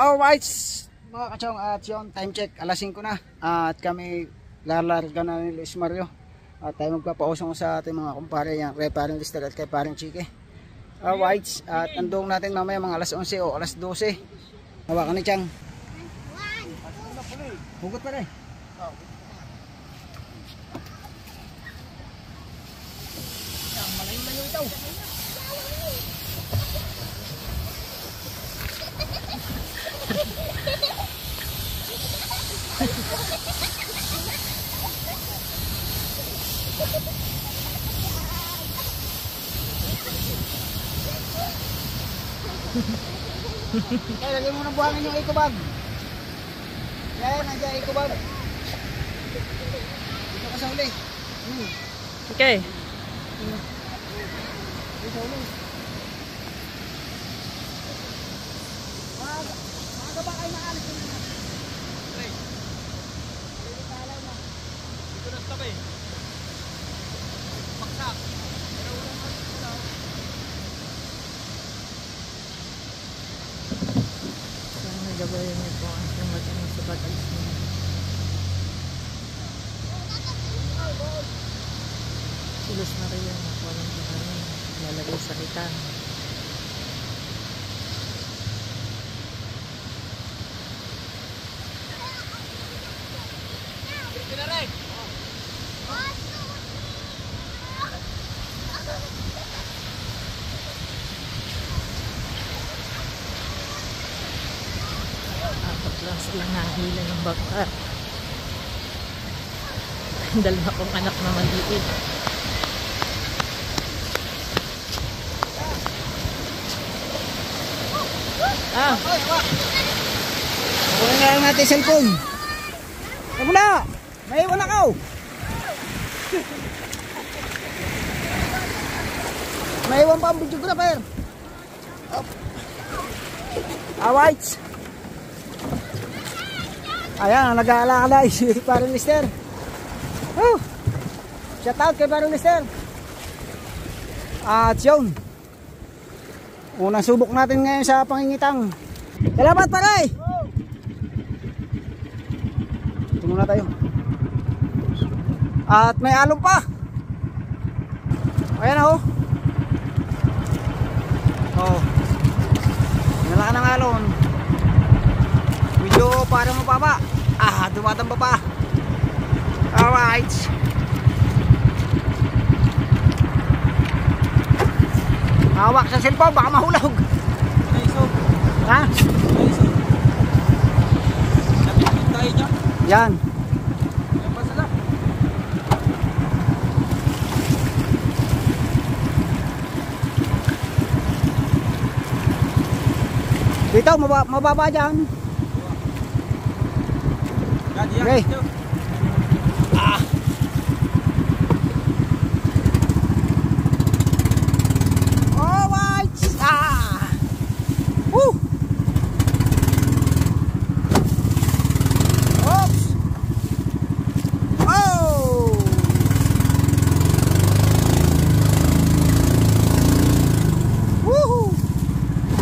Alright, mga kachong at yun, time check, alas 5 na. At kami lalarga na ni Luis Mario. At tayo magpapausong sa ating mga kumpare yan, kay paring Lister at kay paring Chike. Alright, at andong natin mamaya mga alas 11 o alas 12. Hawakan ni Chang. Hugot pa rin. Malayo-layo ito. Kaya lagyan mo ng buhangin yung eco bag. Yan, nandiyan eco bag. Dito ka sa uli. Hmm. Okay. Dito sa uli. Maaga, ba kayo naalis yun na? Sana gabayan niyo po ang sumatin ng sabat alis niyo. Silos na rin yan. Ako lang sa kanya. Lalagay sa kitan. Apat lang sila nahila ng baka. Dalawa kong anak na maliit. Ah, Kunin na lang natin cellphone. Huwag mo na! May iwan ako! May iwan pa ang videographer. Up. Alright. Ayan, nag-aalala si Parang Lister. Oh. Shout out kay Parang Lister. At yun. Unang subok natin ngayon sa pangingitang. Salamat paray! Ito muna tayo. At may alon pa. Ayan oh. Oh. Nalaka ng alon. Medyo parang mababa. Ah, dumatamba pa. Alright. Hawak sa cellphone, baka mahulog. Ha? Yan. Dito, mababa, mababa dyan. Okay. Ah. Alright. Ah. Woo. Oops. Oh. Woohoo.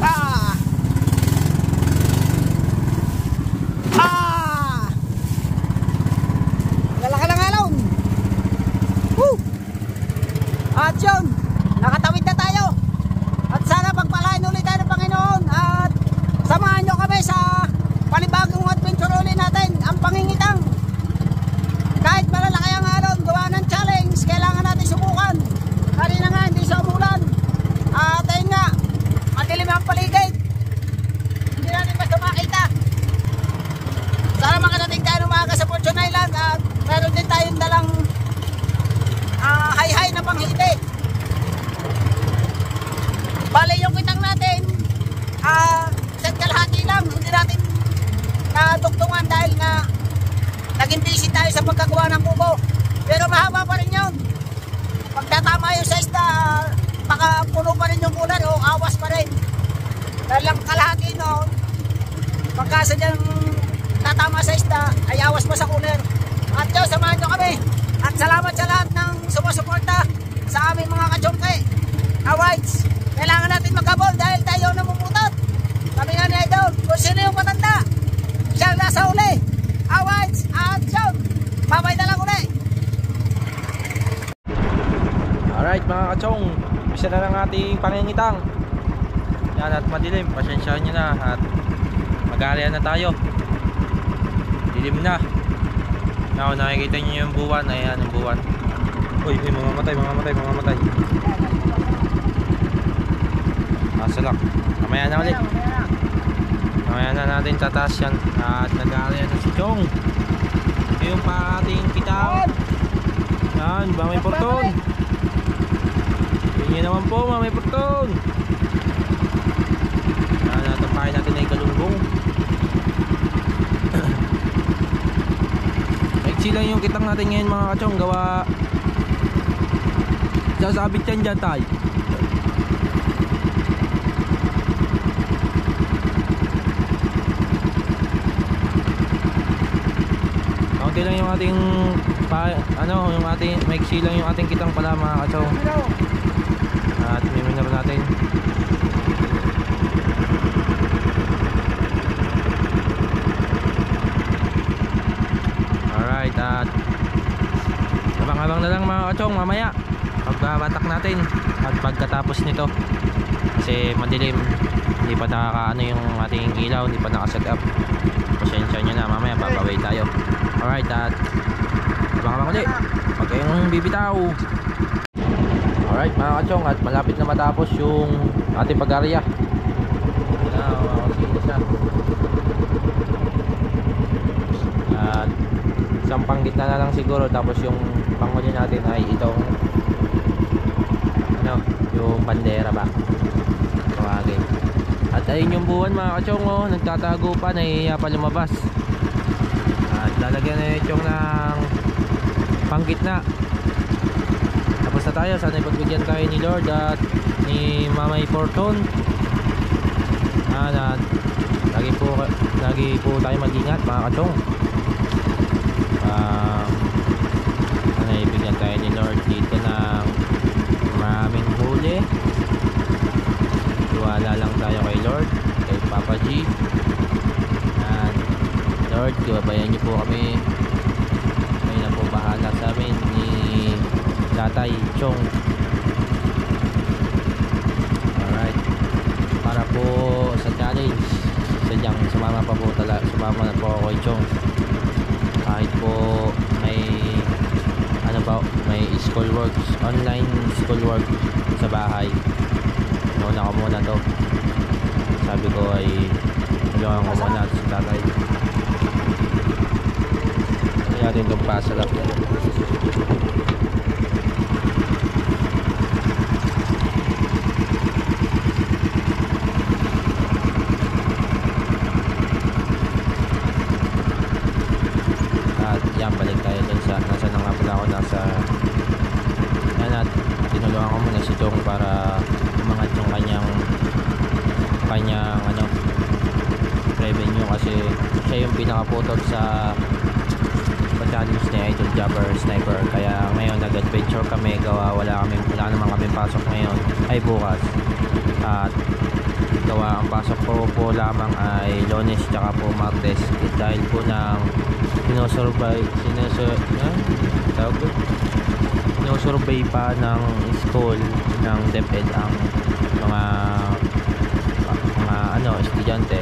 Ah. Ah. Lalaki ng alon. Woo. At yun, nakatawid na tayo. At sana pagpalain ulit tayo ng Panginoon at samahan nyo kami sa panibagong adventure ulit natin, ang pangingitang. Kahit malalaki ang alon, gawa ng challenge, kailangan natin subukan. Kanina nga, hindi sa umulan. At ayun nga, madilim ang paligid. Hindi natin basta makita. Sana makarating tayo ng maaga sa Fortune Island at meron din tayong dalang ah, high-high na panghiti. Bale yung kitang natin, ah, set kalahati lang, hindi natin nadugtungan dahil nga naging busy tayo sa pagkagawa ng kubo. Pero mahaba pa rin yun. Pagtatama yung size na baka puno pa rin yung kulan o awas pa rin. Dahil lang kalahati no, pagka sadyang tatama sa isda, ay awas pa sa cooler. At yun, samahan nyo kami. At salamat sa lahat ng sumusuporta sa aming mga kachongke. Alright, kailangan natin magkabol dahil tayo namumutot. Kami nga ni Idol, kung sino yung matanda. Siya ang nasa uli. Awards at John. Babay na lang uli. Alright mga kachong, isa na lang ating pangingitang. Yan at madilim, pasensyahan nyo na at mag-aarihan na tayo. Dilim na. Now nakikita nyo yung buwan, ayan yung buwan. Uy, uy, mga matay, mga matay, mga matay. Masalak. Mamaya na ulit. Mamaya na natin tataas yan. At nag-aarihan na si Chong. Yung pa ating kitang. Yan, ba may porton. Yun naman po, Mami Porton. Yan, natapahin natin na yung galunggong. Lang yung kitang natin ngayon mga kachong. Gawa. Sasabit yan dyan tayo. Kaunti lang yung ating pa, ano, yung ating maiksi lang yung ating kitang pala mga kachong. At miminor natin. Alright, at abang-abang na lang mga kachong mamaya pagbabatak natin at pagkatapos nito. Kasi madilim hindi pa nakakaano yung ating ilaw hindi pa nakaset up. Pasensya nyo na mamaya babaway tayo. Alright at abang-abang ulit. Huwag kayong bibitaw. Alright mga kachong at malapit na matapos yung ating pag-area. At isang panggitna na lang siguro tapos yung panghuli natin ay itong ano, yung bandera ba? Tawagin. At ayun yung buwan mga kachong oh, nagtatago pa, nahihiya pa lumabas. At lalagyan na chong ng panggitna. Tapos na tayo sana ipagbigyan tayo ni Lord at ni Mamay Porton ah, at lagi po lagi po tayo mag-ingat mga kachong. Ah, sana ibigyan tayo ni Lord dito ng huli tiwala lang tayo kay Lord kay Papa G. At Lord gabayan niyo po kami. Kayo na po bahala sa amin ni Tatay Chong. Alright. Para po sa challenge Sadyang sumama pa po tala, Sumama na po kay Chong. Kahit po may Ano ba May school works Online school work Sa bahay. Nauna ko muna to. Sabi ko ay Tulungan ko muna si tatay. Kaya din itong pasalap at yan balik tayo dun sa nasa na nga pala ako nasa yan at tinulungan ko muna si Chong para umangat yung kanyang kanyang ano revenue kasi pinakaputol sa challenge ni Idol Jabber Sniper. Kaya ngayon nag-adventure kami. Gawa wala kami wala naman kami pasok ngayon. Ay bukas. At gawa ang pasok ko po lamang ay Lones tsaka po Martes. Dahil po ng sinusurbay sinusur eh, tawag ko sinusurbay pa ng school ng DepEd ang mga mga ano estudyante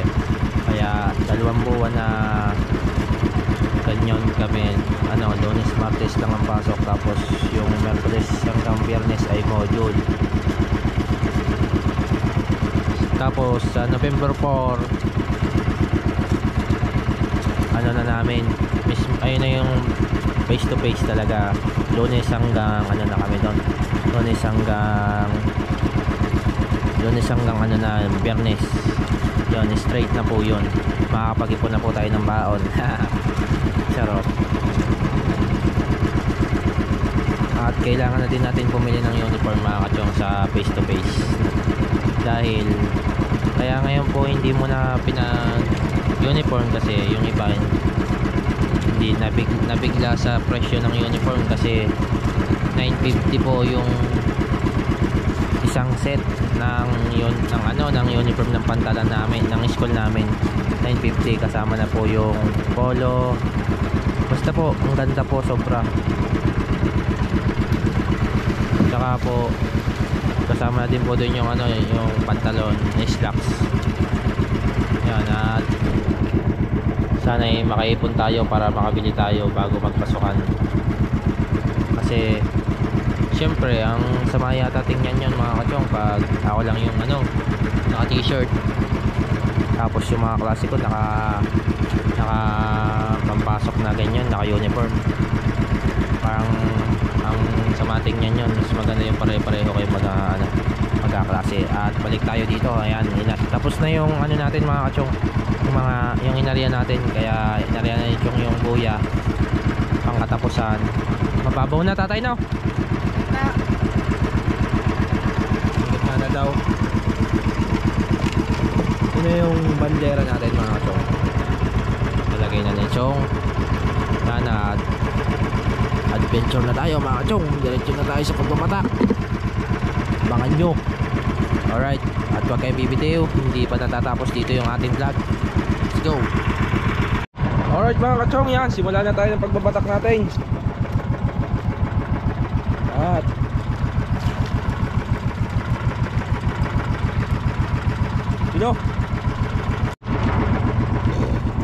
dalawang buwan na ganyan kami ano lunes martes lang ang pasok. Tapos yung merkules hanggang biyernes ay module. Tapos sa November 4 ano na namin ayun na yung face to face talaga. Lunes hanggang ano na kami doon. Lunes hanggang lunes hanggang ano na biyernes. Yun straight na po yun makakapag-ipon na po tayo ng baon. Charot. At kailangan na din natin pumili ng uniform mga kachong sa face to face dahil kaya ngayon po hindi mo na pinag uniform kasi yung iba hindi nabig, nabigla sa presyo ng uniform kasi 950 po yung isang set ng yun ng ano ng uniform ng pantalan namin ng school namin 950 kasama na po yung polo. Basta po ang ganda po sobra. Tsaka po kasama na din po doon yung ano yung pantalon slacks yan at sana ay makaipon tayo para makabili tayo bago magpasukan. Kasi syempre ang sama yata tingnan yun mga kachong pag ako lang yung ano naka t-shirt tapos yung mga klase ko naka naka pampasok na ganyan naka uniform parang ang sama tingnan yun mas maganda yung pare-pareho kayo mag ano, magkaklase. At balik tayo dito ayan ina, tapos na yung ano natin mga kachong yung mga yung inariya natin. Kaya inariya na yung yung buya pang katapusan mababaw na tatay no? Na na daw ito yung bandera natin mga kachong nalagay na ni Chong. Sana adventure na tayo mga kachong diretso na tayo sa pagmamatak. Abangan nyo. Alright. At huwag kayong bibitiw. Hindi pa natatapos dito yung ating vlog. Let's go. Alright mga kachong. Yan. Simula na tayo ng pagbabatak natin at Sino?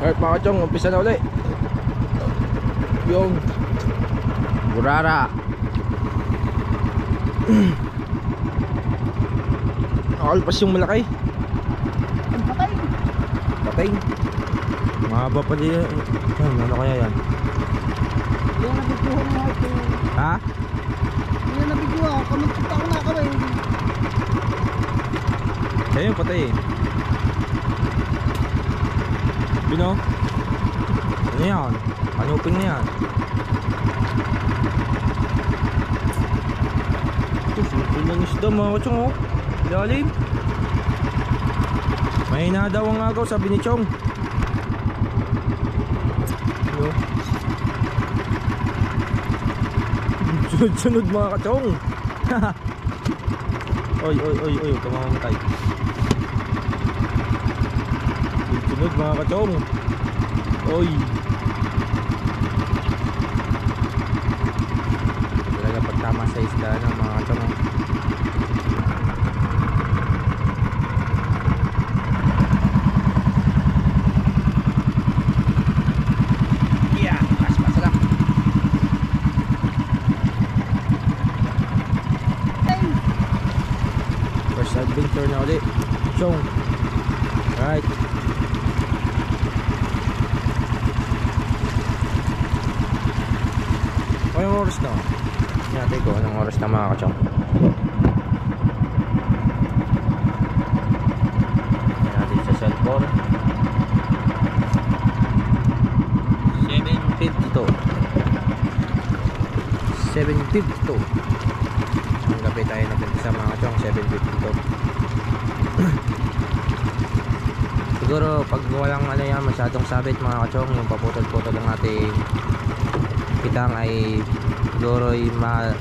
Alright mga kachong umpisa na ulit yung Burara Nakalpas yung malaki Patay. Patay Mahaba pa din yan Yan, Ano kaya yan? Yung nabiguhan mo ito. Ha? Yung nabiguhan. Kamagkita ko na kami. Kaya yung patay eh Yun o Ano yan? Kanupin na yan? Ito, sulpul ng isda mga kachong oh. Lalim. Mahina daw ang agaw sabi ni Chong. Ano? Sunod-sunod mga kachong. Oy, oy, oy, oy, huwag Sunod mga kachong. Oy. Talaga pagtama sa isda ng mga kachong oh. Yeah, mas masarap First adventure na ulit Chong Right Anong oras na? Natin na mga kachong natin sa cellphone. 7.52 7.52 Ang gabi tayo nagpintisa mga kachong 7.52 Siguro pag walang ano yan masyadong sabit mga kachong yung paputol-putol ng ating kitang ay siguro ay ma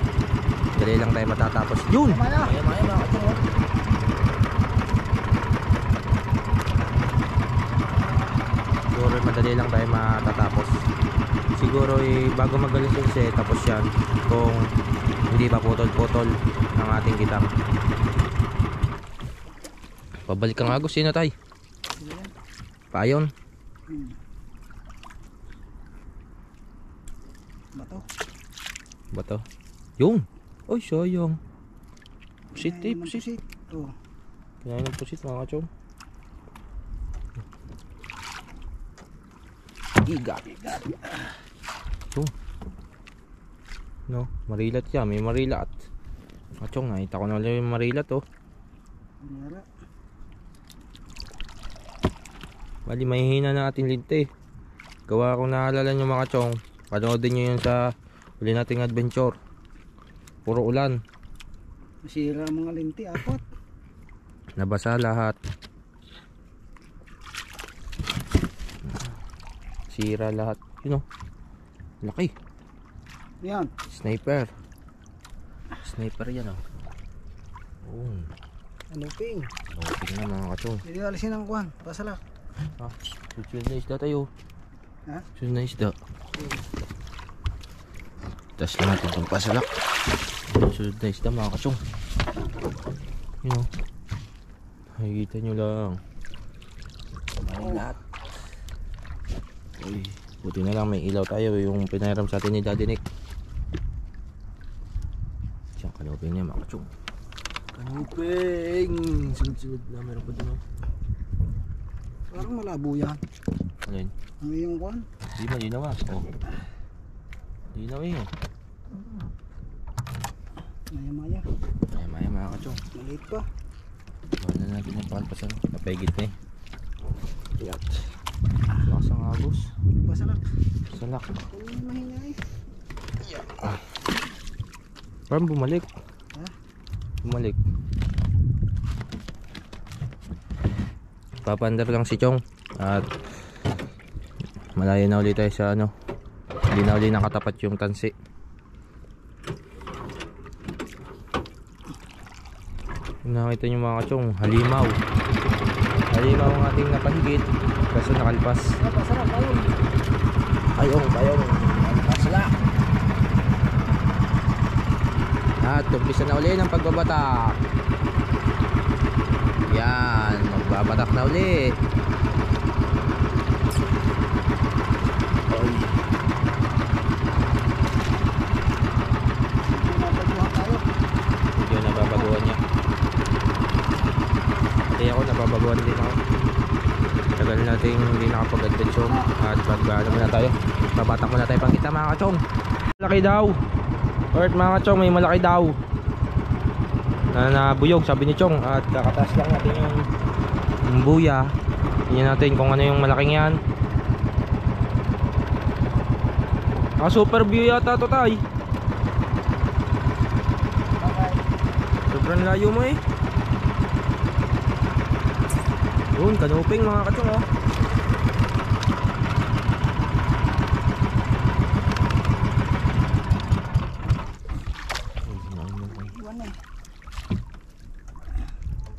dali lang tayo matatapos. Yun! Siguro madali lang tayo matatapos. Siguro ay bago magalis yung set tapos yan. Kung hindi pa putol-putol ang ating kitang pabalik ang agos yun na tay? Payon. Bato. Bato. Yun. Oy, sayang. Pusit eh, pusit. Ito. Kinain ng pusit mga kachong. Igat. Yun. No, marilat yan. May marilat. Kachong, nakita ko na ulit yung marilat oh. Wala. Bali, mahihina na ating linte. Gawa kong naalala nyo mga kachong. Panoodin nyo yun sa uli nating adventure. Puro ulan. Masira mga linti. Apat. Nabasa lahat. Sira lahat. Yun oh. Laki. Yan. Sniper. Sniper yan oh. Yun. Ano ping? Okay na mga kachong. Hindi alisin ang kuhan. Pasalak. Ha? Susunod na isda tayo. Ha? Susunod na isda. Tapos lang natin itong pasalak. Susunod na isda mga kachong. Yun o. Nakikita nyo lang. Ay lahat. Uy, buti na lang may ilaw tayo yung pinahiram sa atin ni Daddy Nick. Siyang kanupin niya mga kachong. Kanuping! Sunod-sunod na meron pa doon. Parang malabo yan. Ano yun? Ang iyong kuhan. Di malinaw ah. Oh. Linaw eh. Maya-maya. Ay, maya mga kachong. Maliit pa. Bawal na natin yung palpasan. Napahigit na eh. Yat. Lakas ang agos. Pasalak. Salak. Kung may mahinga eh. Parang bumalik. Ha? Bumalik. Papandar lang si Chong. At malayo na ulit tayo sa ano. Hindi na ulit nakatapat yung tansi. Nakita nyo mga kachong, halimaw. Halimaw ang ating napahigit. Kaso nakalpas. Pasalak. Ayun. Ayong, ayong. Pasla. At umpisa na uli ng pagbabatak. Yan, magbabatak na uli. Oy. Pinapagbuhan tayo. Medyo nababaguhan niya. Nababaguhan din ako. Tagal nating hindi nakapag-adventure at pag-ano muna tayo. Babatak muna tayo pang kita mga kachong. Malaki daw. Alright mga kachong, may malaki daw. Na nabuyog sabi ni Chong at kakataas lang natin yung, yung buya. Tingnan natin kung ano yung malaking yan. Ah, super view yata to tay. Sobrang layo mo eh. Yun, kanuping mga kachong oh.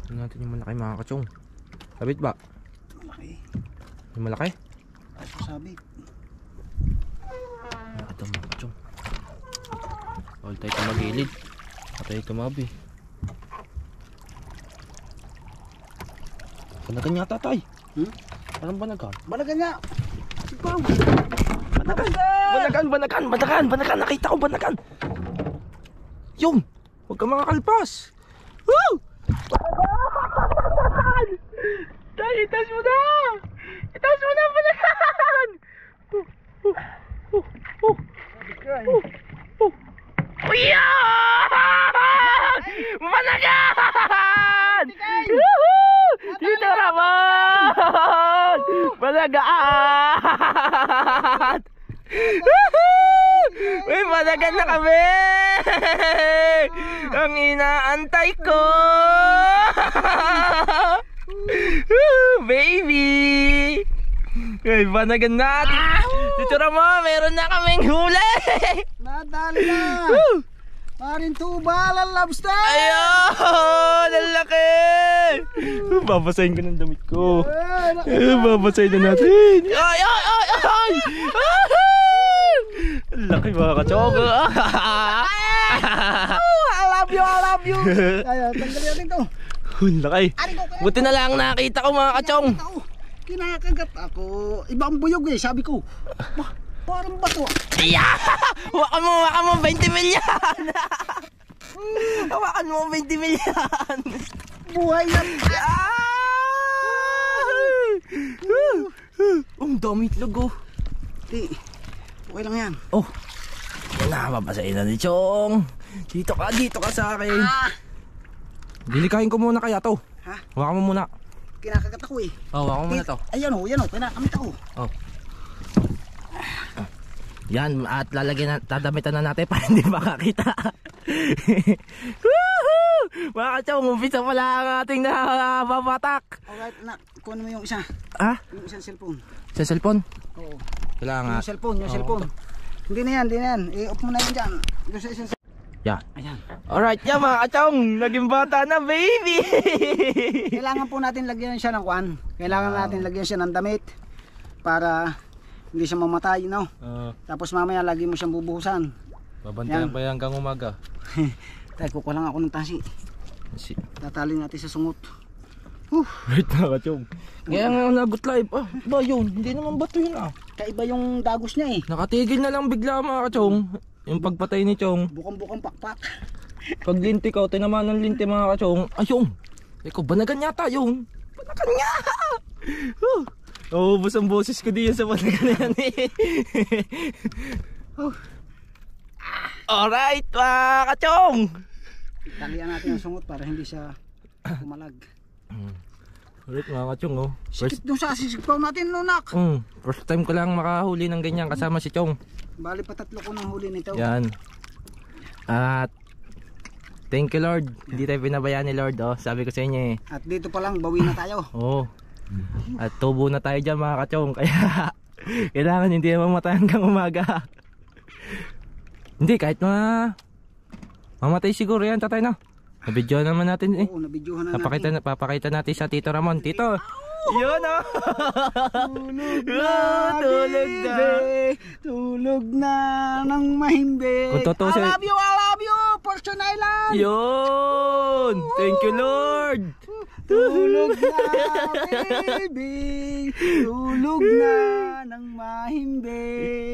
Tingnan natin yung malaki mga kachong. Sabit ba? Malaki. Yung malaki? Ito sabi. Ito mga kachong. Bawal tayo tumagilid. Patay tumabi. Banagan yata tay. Hmm? Parang banagan. Balagan niya. Sipaw. Banagan! Banagan! Banagan! Banagan! Banagan! Nakita ko banagan! Yung! Huwag ka makakalpas! Woo! Banagan! Tay, itas mo na! Itas mo na banagan! Oh, oh, oh, oh, oh, oh. Oh, yan! Banagan! Woohoo! Dito naman! Banagan! Woohoo! May banagan na kami! Ang inaantay ko! Baby! May banagan na! Dito naman, meron na kaming huli! Nadali Marin tubalan lobster. Ayun! Ang laki! Babasahin ko ng damit ko. Babasahin na natin. Ay, ay, ay, ay! Ang laki mga kachog. I love you, I love you. Ayan, tanggalin natin to. Ang laki. Buti na lang nakita ko mga kachong. Ako, kinakagat ako. Ibang buyog eh, sabi ko. Parang bato. Yeah! Hawakan mo, hawakan mo, 20 milyan! Hawakan mo, 20 milyan! Buhay yan. Ah! Ang dami itlog oh. Di, okay lang yan. Oh, yan na, na ni Chong. Dito ka, dito ka sa akin. Dilikahin ko muna kaya to. Ha? Hawakan mo muna. Kinakagat ako eh. Oh, hawakan mo muna to. Ayan o, yan o, pinakamit ako. Yan, at lalagyan na, dadamitan na natin para hindi makakita. Woohoo! Mga kachong, umpisa pala ang ating nababatak. Alright, na, kunin mo yung isa. Ah, Yung isang cellphone. sa cellphone? Oo. Kailangan. Yung cellphone, yung Oo. cellphone. Hindi na yan, hindi na yan. I-off mo na yan dyan. Yung sa isang Yan. Ayan. Alright, yan mga kachong. Naging bata na, baby! Kailangan po natin lagyan siya ng kwan. Kailangan natin lagyan siya ng damit para hindi siya mamatay, no? Uh, Tapos mamaya lagi mo siyang bubuhusan. babantayan Yan. pa yan hanggang umaga. Tayo kukuha lang ako ng tasi. Si Tatali natin sa sungot. Right na kachong. Kaya nga nagot live. Ah, ba yun? Hindi naman bato yun ah. Kaiba yung dagos niya eh. Nakatigil na lang bigla mga kachong. Yung pagpatay ni Chong. Bukang-bukang pakpak. Pag linti ko, tinamaan ng linti mga kachong. Ayun! Ikaw, banagan yata yun. Banagan niya! Oh, Naubos ang boses ko diyan sa banagan na yan eh. Alright mga kachong! Talian natin ang sungot para hindi siya kumalag. Alright mga kachong oh. First, Sikip doon sa sisigpaw natin, lunak. mm, first time ko lang makahuli ng ganyan kasama si Chong. Bali pa tatlo ko ng huli nito. Yan. At thank you Lord. Hindi tayo pinabayaan ni Lord oh. Sabi ko sa inyo eh. At dito pa lang, bawi na tayo. Oo. At tubo na tayo dyan mga kachong. Kaya kailangan hindi na mamatay hanggang umaga. hindi kahit na mamatay siguro yan tatay na. Nabidyo naman natin eh. Oo, nabidyohan na Papakita, natin. na, papakita natin sa Tito Ramon. Tito! Yun oh! Tulog Ah, tulog na. baby. Tulog na ng. Kung totoo I love you, I love you, Fortune Island. Yun! Thank you Lord! Tulog na, baby. Tulog na ng mahimbi.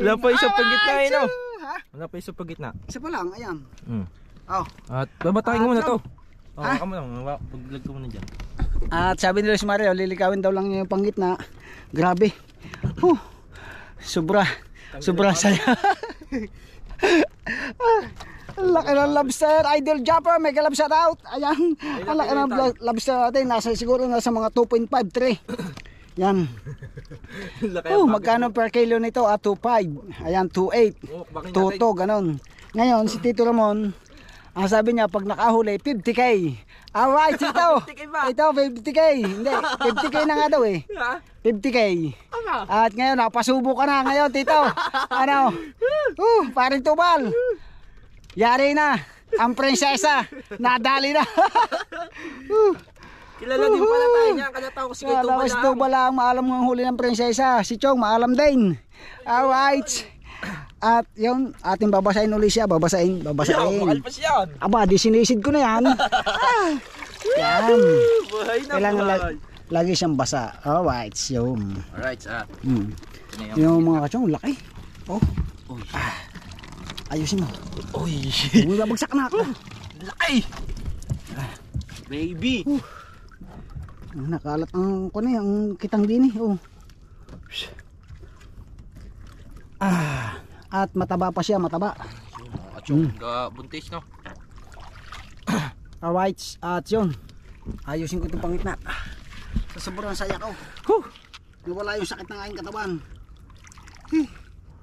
Wala pa isang pagitna eh, no? Ha? Wala pa isa pag gitna. Isa pa lang, ayan. Mm. Oh. At babatayin ko muna to. Oh, Ha? kamo lang. Paglag ko muna dyan. At sabi ni Luis Mario, lilikawin daw lang yung panggitna. Grabe. Huh. Sobra. Sobrang saya. Ang laki ng lobster, idol jumper, may galab shout out. Ayan, ang laki ng lobster natin, nasa siguro nasa mga 2.5, 3. Yan. Oh, magkano per kilo nito? Ah, 2.5. Ayan, 2.8. Oh, bakit Tuto, ganon. Ngayon, si Tito Ramon, ang sabi niya, pag nakahuli, 50k. Alright, ito. 50K ba? Ito, 50k. Hindi, 50k na nga daw eh. Ha? 50k. Ama. At ngayon, napasubo ka na ngayon, Tito. Ano? Uh, paring tubal. Yari na. Ang prinsesa. Nadali na. Kilala din pala tayo niya. Kaya tao si kaya tapos tubal ang maalam ng huli ng prinsesa. Si Chong, maalam din. Alright. At yun, ating babasahin ulit siya. Babasahin, babasahin. pa siya. Aba, di sinisid ko na yan. ah, yan. Buhay na Kailangan buhay. lag- lagi siyang basa. Alright, yun. Alright, ah. Ano Yung mga kachong, laki. Oh. Ah. Ayusin mo. Uy. Huwag babagsak na ako. Laki. Baby. Ah, Nakalat ang kuno ang kitang din eh. Oh. Ah, at mataba pa siya, mataba. Achong, buntis no. Alright, at yun. Ayusin ko itong pangitna. Sa sobrang saya ko. Huh. Nawala yung sakit ng aking katawan.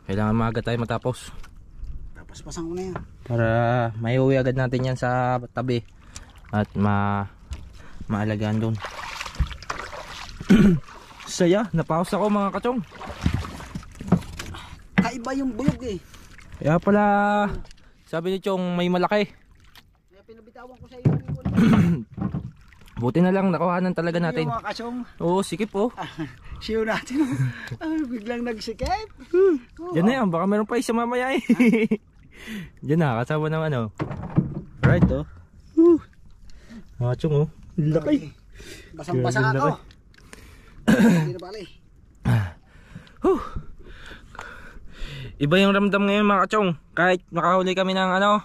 Kailangan maaga tayo matapos. Tapos pasang ko na yan. Para maiuwi agad natin yan sa tabi. At ma maalagaan doon. Saya, napaus ako mga kachong. Kaiba yung buyog eh. Kaya pala, sabi ni Chong may malaki. Kaya pinabitawan ko sa iyo. Buti na lang nakuhanan talaga natin. Yung mga kasyong, Oo, sikip oh. siyo natin. ah, biglang nagsikip. Diyan na yan, baka meron pa isa mamaya eh. Diyan na, kasama ng ano. Right oh. Woo. Mga Chong oh. Laki. Basang-basa ako. laki. Hindi na bali. Huh. Iba yung ramdam ngayon mga kachong. Kahit nakahuli kami ng ano,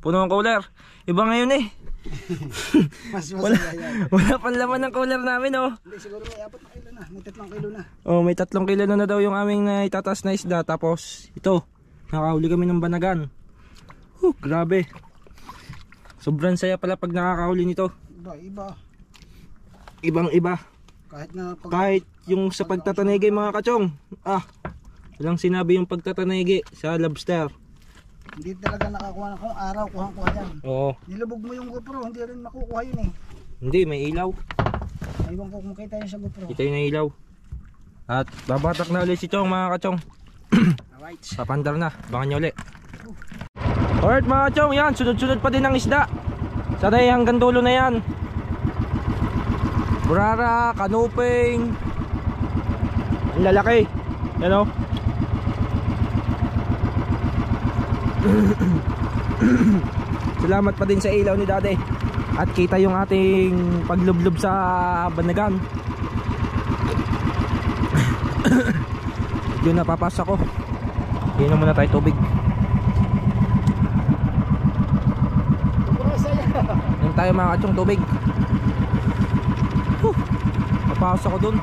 puno ng cooler. Iba ngayon eh. Mas masaya yan. Wala pang laman ng cooler namin oh. Hindi, siguro may apat na kilo na. May tatlong kilo na. Oh, may tatlong kilo na, na daw yung aming na itataas na isda. Tapos ito, nakahuli kami ng banagan. Huh, grabe. Sobrang saya pala pag nakakahuli nito. Iba, iba. Ibang iba. Kahit na pag... Kahit yung sa pagtatanigi mga kachong. Ah, walang sinabi yung pagtatanigi sa lobster. Hindi talaga nakakuha na kung araw, kuha-kuha yan. Oo, Nilubog mo yung GoPro, hindi rin makukuha yun eh. hindi, may ilaw. Aywan ko kung kita yun sa GoPro. Kita yung ilaw. At babatak na ulit si Chong mga kachong. Alright. Papandar na. Bangan nyo ulit. Alright mga chong, yan, sunod-sunod pa din ang isda. Sanay hanggang dulo na yan. Burara, kanuping. Ang lalaki. Yan o. Salamat pa din sa ilaw ni Dade. At kita yung ating paglublob sa banagan. Medyo napapasa ko. Inom muna tayo tubig. Inom tayo mga kachong tubig. Huh. Napapasa ko dun.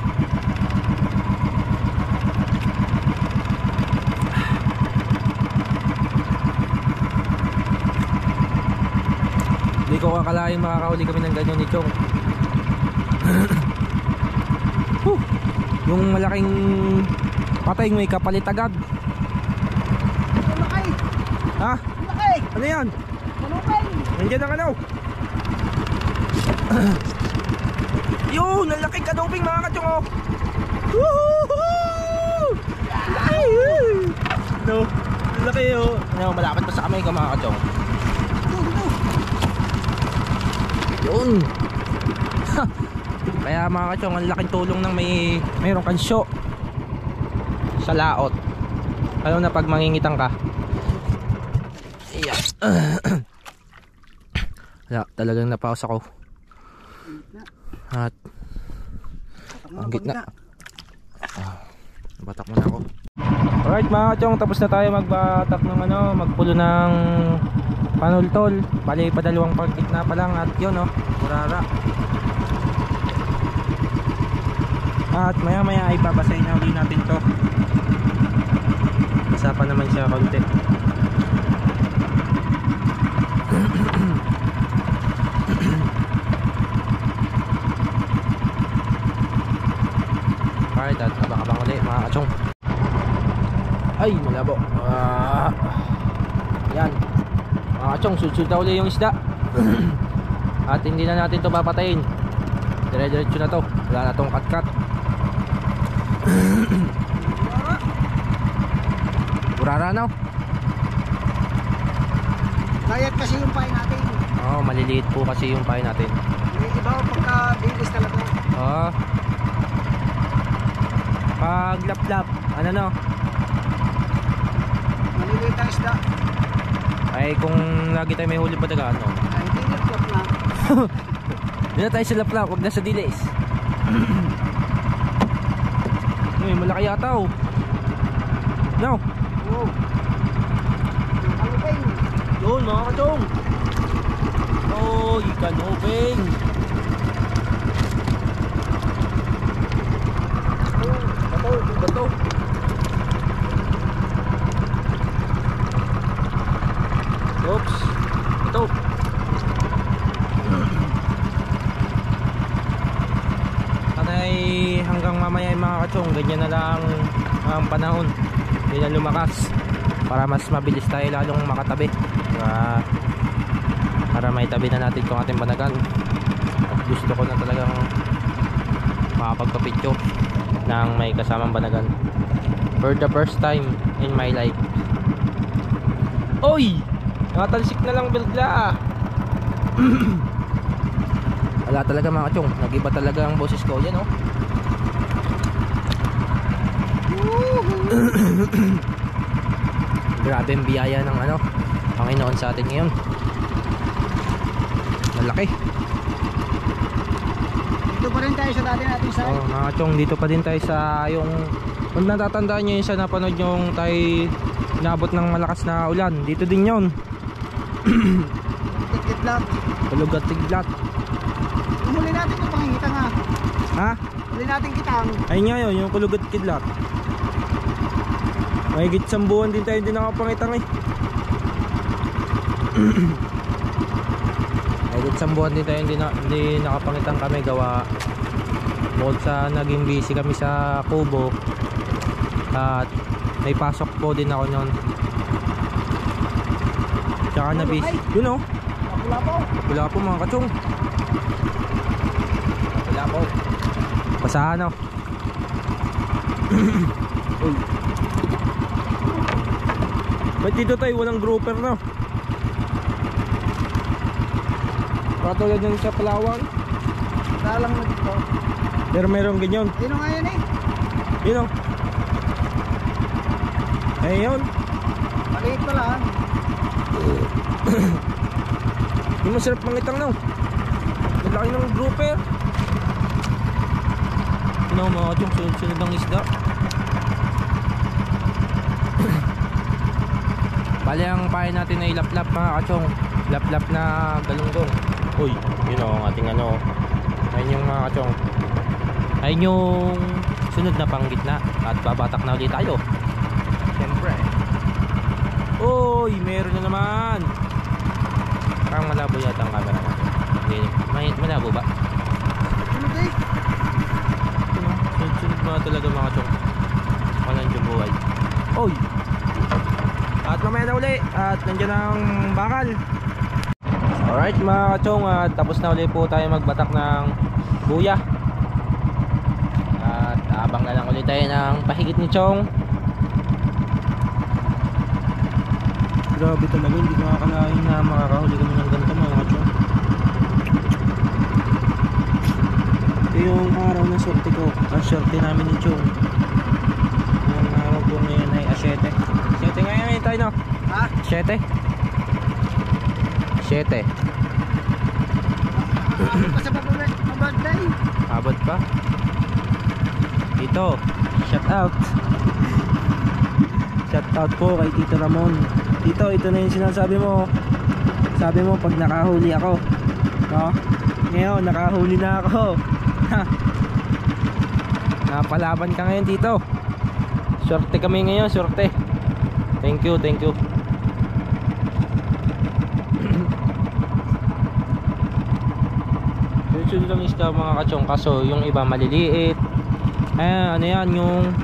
Hindi ko kakalain makakauli kami ng ganyan ni Chong. Huh. Yung malaking patay may kapalit agad. Malaki! Ha? Malaki! Ano yan? Manupay! Nandiyan ang ano? Yun! Ang laki kanuping mga kachong oh! Woohoo! No? Laki oh! Ano, malapit pa sa kamay ko mga kachong. Yun! Kaya mga kachong, ang laking tulong ng may mayroong kansyo sa laot. Alam na pag mangingitang ka. Iya. Wala, talagang napaus ako. At ang gitna. Ah, nabatak muna ako. Alright mga kachong, tapos na tayo magbatak ng ano, magpulo ng panultol. Bali pa dalawang pagkitna pa lang at yun oh, murara. At maya maya ay babasahin na uli natin to. Pa naman siya konti. Alright, at abang-abang ulit mga kachong. Ay, malabo. Ah, yan. Mga kachong, sudsud na uli yung isda. at hindi na natin to papatayin. Dire-diretso na to. Wala na tong cut-cut. Burara na. Layat kasi yung pain natin. Oh, maliliit po kasi yung pain natin. May iba pagka dilis talaga. Oh. Pag lap-lap, ano no? Maliliit ang isda. Ay kung lagi tayo may huli pa daga, ano? Ay, hindi lap na. Hindi na tayo sa lap-lap, huwag na sa dilis. Uy, malaki yata oh. No? Yun? Mga kachong. Oh, ikanoping. Bato, bato. Oops. Ito. Sanay hanggang mamaya mga kachong, ganyan na lang ang panahon. Lumakas para mas mabilis tayo lalong makatabi. Para, para may tabi na natin itong ating banagan. At gusto ko na talagang makapagpapicture ng may kasamang banagan. For the first time in my life. Oy! Nakatalsik na lang bigla. Wala talaga mga chong. Nag-iba talaga ang boses ko. Yan oh. Grabe ang biyaya ng ano Panginoon sa atin ngayon Malaki Dito pa rin tayo sa dati natin sa oh, Mga chong dito pa din tayo sa yung Kung natatandaan nyo yung sa napanood yung tayo Nabot ng malakas na ulan Dito din lang. Tulog at tiglat Umuli natin yung pangingitang ha. Ha? Huli natin kitang. Ayun nga yun yung kulog at kidlat Mahigit isang buwan din tayo hindi nakapangitang eh. Mahigit isang buwan din tayo hindi, na, hindi nakapangitang kami gawa. Bukod sa naging busy kami sa Kubo At may pasok po din ako noon. Tsaka na busy Yun oh. Wala po. Wala po mga kachong. Wala po. Basahan oh. Uy Ba't dito tayo walang grouper na? Patulad yan sa Palawan. Dalang na dito. Pero meron ganyan Yun. Nga yan eh? Yun o Ayun. Maliit pa lang ah. Yung masarap mangitang na Malaki ng grouper. Ano mga yung sunod-sunod ng isda? Bali ang pahay natin ay laplap mga kachong. Laplap na galunggong. Uy, yun o ang ating ano. Ayun yung mga kachong. Ayun yung sunod na panggitna. At babatak na ulit tayo. Siyempre. Uy, meron na naman. Parang malabo yata ang camera natin. May, malabo ba? Sunod eh. Ano? Sunod-sunod mga talaga mga chong. Walang yung buhay. Oy! At na uli. At nandiyan ang bakal. Alright mga kachong. At tapos na uli po tayo magbatak ng buya. At abang na lang ulit tayo ng pahigit ni Chong. Grabe talaga. Hindi ko makakalain na makakahuli kami ng ganito mga kachong. Ito yung araw na sorte ko. Ang sorte namin ni Chong. Yung araw ko ngayon ay asyete. Eh tayo no? Ha? Asyete? Asyete. Pa sa pabagday. Abot pa. Dito. Shout out. Shout out po kay Tito Ramon. Tito, ito na yung sinasabi mo. Sabi mo pag nakahuli ako. No? Ngayon, nakahuli na ako. Ha. Napalaban ka ngayon dito. Swerte kami ngayon, swerte. Thank you, thank you. Sunod lang isda mga kachong kaso yung iba maliliit. Ayan, ano yan yung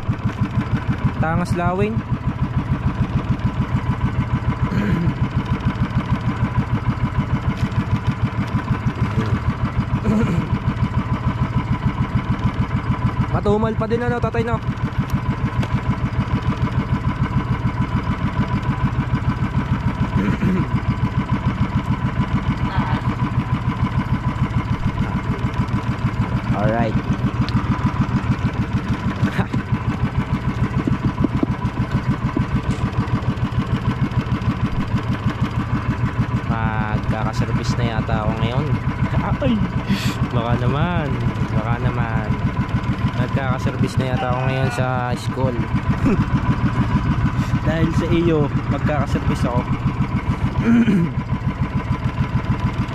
tangas lawing. Matumal pa din ano tatay no. Alright. Magkakaservice na yata ako ngayon. Ay! Baka naman. Baka naman. Nagkakaservice na yata ako ngayon sa school. Dahil sa iyo, magkakaservice ako.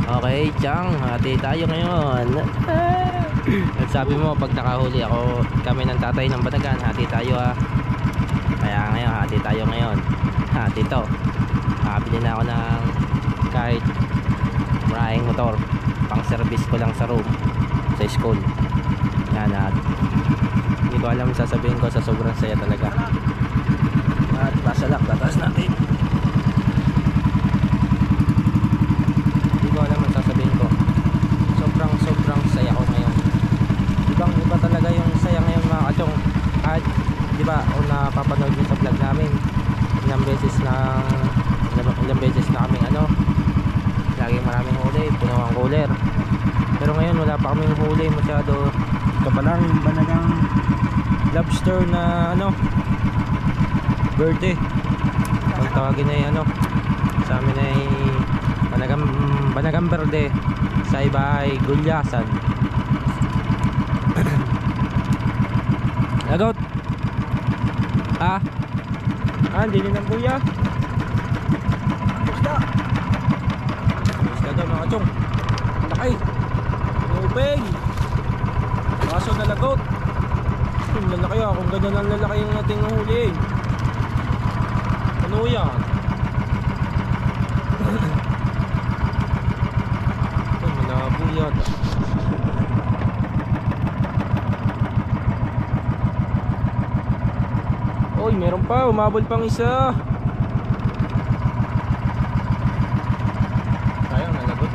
okay, Chang. Hati tayo ngayon. At sabi mo, pag nakahuli ako, kami ng tatay ng Banagan, hati tayo ha. Kaya ngayon, hati tayo ngayon. Hati to. Nakabili na ako ng kahit maraming motor. Pang service ko lang sa room, sa school. Yan at hindi ko alam sasabihin ko sa sobrang saya talaga. At pasalak, tatas natin. Hindi ko alam ang sasabihin ko. Sobrang sobrang saya ko ngayon. Ibang iba talaga yung saya ngayon mga kachong. Kahit, di ba, o napapanood nyo sa vlog namin. Ilang beses na, ilang, ilang beses na kaming ano, laging maraming huli, puno ang cooler. Pero ngayon wala pa kaming huli masyado. Ito pa lang yung banagang lobster na ano, verde. Ang tawagin ay ano, sa amin ay banagang, banagang verde. Sa iba ay gulyasan. Lagot! Ah! Ah, din ang kuya. Isda! Isda daw mga kachong. Laki! Inubig! Kaso na lagot. Ah, kung ganyan ang lalaki yung ating huli. Ano yan? Ay, malabo yata. Uy, meron pa. Umabol pang isa. Sayang, nalagot.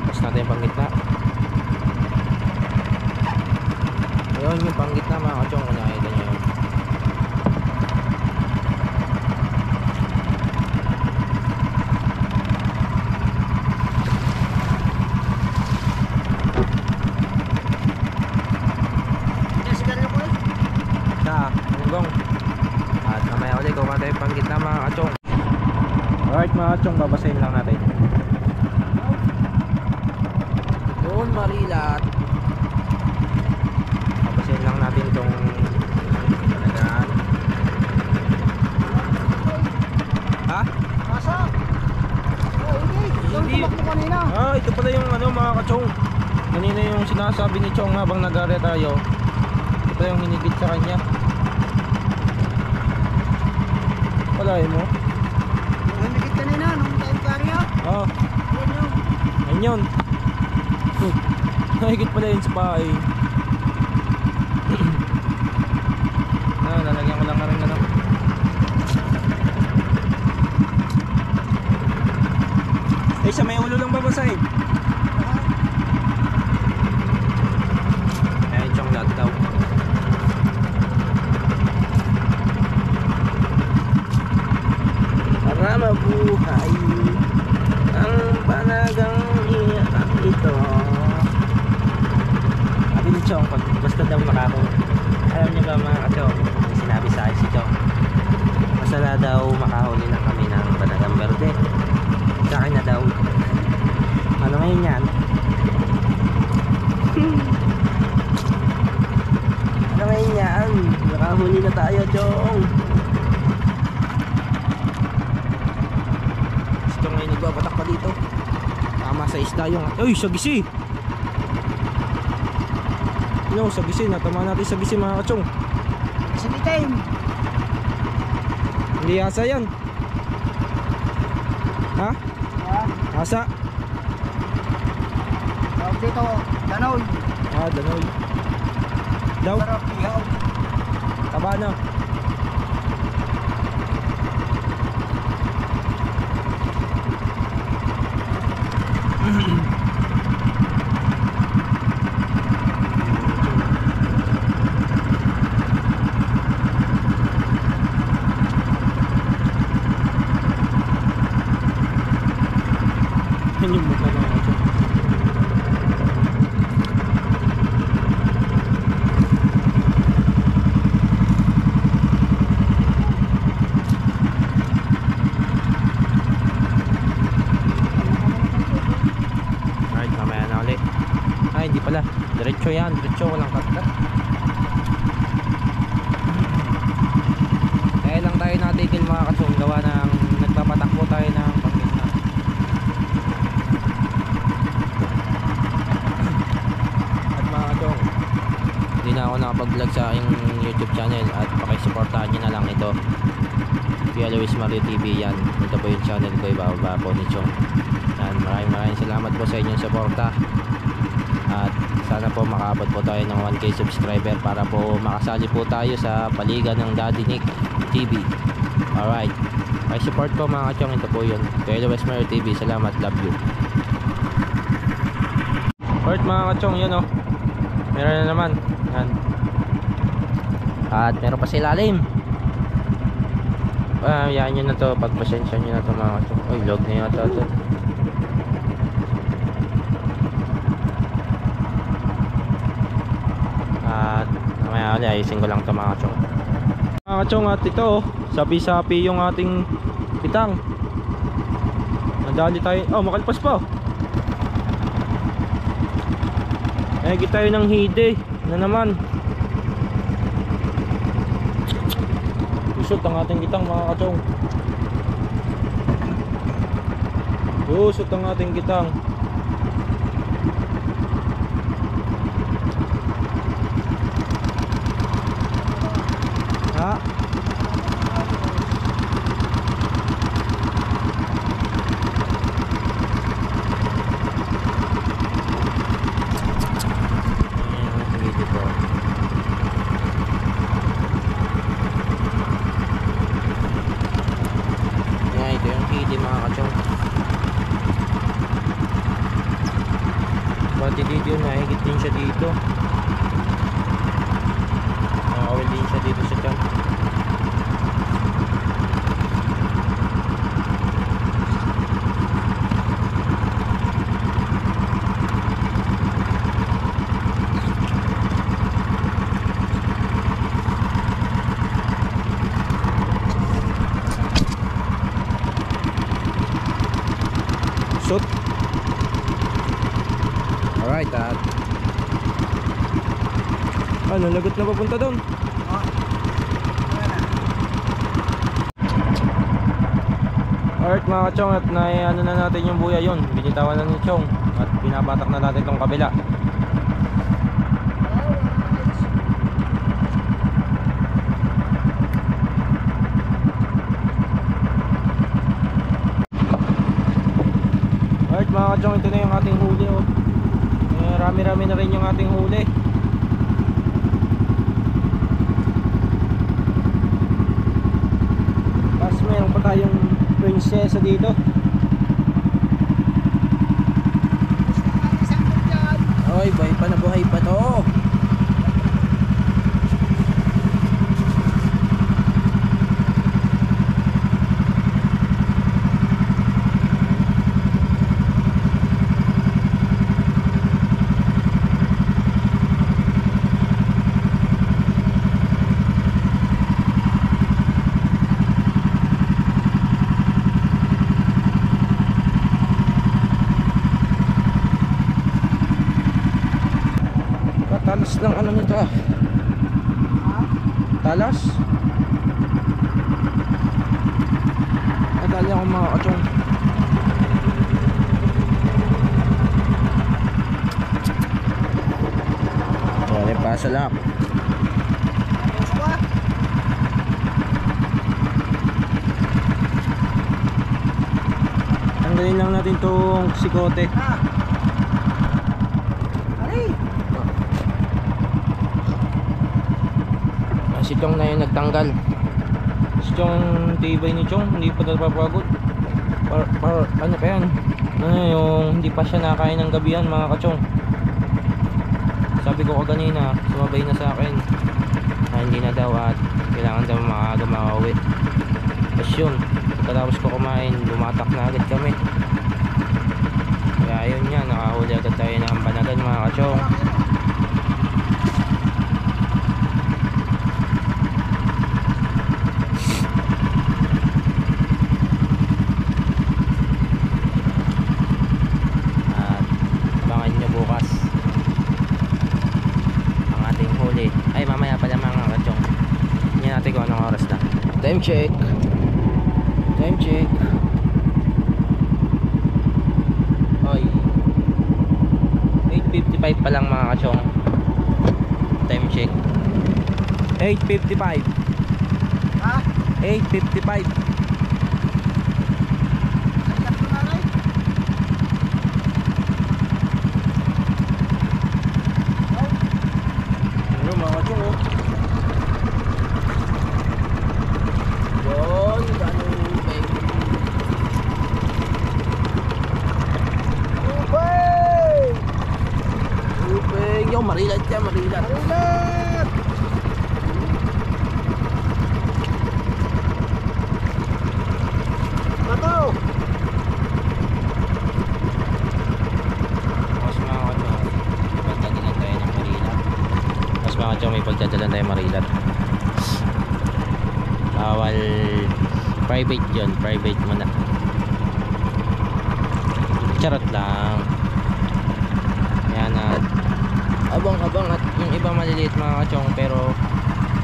Tapos natin yung panggitna. Ayun, yung panggitna mga kachong. Kung nakita nyo yun. sa Hongkong. At mamaya ulit kung tayo pang gitna mga kachong. Alright mga kachong, babasahin lang natin. Doon Marilat. Babasahin lang natin itong talagaan. Ha? Masa? Oh, hindi. Doon Hindi. tumakbo kanina. Ah, ito pala yung ano mga kachong. Kanina yung sinasabi ni Chong habang nag-area tayo. Ito yung hinigit sa kanya. Palahin mo? Yung humigit kanina, nung tayo karya. Oo. Yun yun. Ayun yun. Nahigit pala yun sa pahay. ah, lalagyan ko lang na rin ano. Eh, sa may ulo lang babasahin. Eh, chong lag daw. Para mabuhay ang panagang iyak ito. Sabi ni Chong, pag basta daw makako. Alam niyo ba mga kachong, may sinabi sa akin si Chong. Basta na daw makahuli na kami ng panagang verde. Sa akin na daw. Ano ngayon yan? ano ngayon yan? Nakahuli na tayo, Chong. Gusto ngayon nagbabatak pa dito. Tama sa. Uy, sagisi! No, sagisi. Natama natin sagisi mga kachong. Sinitin. Hindi asa yan. Ha? Ah, Asa? tawag dito, danoy. Ah, danoy. Daw, taba na. Yan yung mukha mga kachong. Alright, mamaya na ulit. Ay, hindi pala. Diretso yan. Diretso, walang cut-cut. Kaya lang tayo natigil mga kasong gawa ng nagpapatakbo tayo ng pangkita. At mga kasong, hindi na ako nakapag-vlog sa aking YouTube channel at pakisuportahan nyo na lang ito. Kuya Luis Mario TV yan. Ito po yung channel ko, ibababa po ni Chong. Yan, maraming salamat po sa inyong suporta. At sana po makaabot po tayo ng 1k subscriber para po makasali po tayo sa paligan ng Daddy Nick TV. Alright. Ay support ko mga kachong, ito po yun. Kuya Mario TV, salamat, love you. Alright mga kachong, yun oh. Meron na naman. Yan. At meron pa sa ilalim. Ah, yan nyo na to. Pagpasensya nyo na to mga kachong. Uy, log na yata to. At ulit ayusin ko lang to mga kachong. Mga kachong at ito oh, sapi-sapi yung ating pitang. Nadali tayo. Oh, makalpas pa. Eh, tayo ng hide na naman. Usot ang ating kitang mga kachong. Usot ang ating kitang. Ha? Ayan, nasa video ko. Ayan, ito yung hidi mga kachong. Pati dito yun, nahigit din siya dito. Nakawil din siya dito sa tiyan. at papunta doon. Alright mga kachong at na ano na natin yung buya yon binitawan na ni Chong at binabatak na natin tong kabila Alright mga kachong ito na yung ating huli oh. Eh, rami-rami na rin yung ating huli Tapos meron pa tayong prinsesa dito. Oy, buhay pa na buhay pa to ng ano nito ah. Talas? Adali ako mga kachong. Sorry pa sa lap. Tanggalin lang natin tong sikote. Aray! Yung nagtanggal. Si Chong tibay ni Chong, hindi pa napapagod. Par, par, ano pa yan? Ano yung hindi pa siya nakain ng gabihan mga kachong. Sabi ko kanina, sumabay na sa akin. Na hindi na daw at kailangan daw maaga makauwi. Tapos yun, pagkatapos ko kumain, lumatak na agad kami. Kaya yun yan, nakahuli agad tayo ng banagan mga kachong. at abangan nyo bukas ang ating huli ay mamaya pala mga kachong hindi natin kung anong oras na time check time check ay 8.55 pa lang mga kachong. Time check 8.55 Ha? 8.55 Sikat ko na aray. Ano mga kachong oh Yun, gano'ng baby Ubay! Upeng, yo marilat siya, marilat. Ulat! Bato! Mas mga kacho, pagdadalan tayo ng marilat. Mas mga kacho, may pagdadalan tayo marilat. Bawal private yun, private mo na. Charot lang. Yan at abang-abang at yung iba maliliit mga kachong pero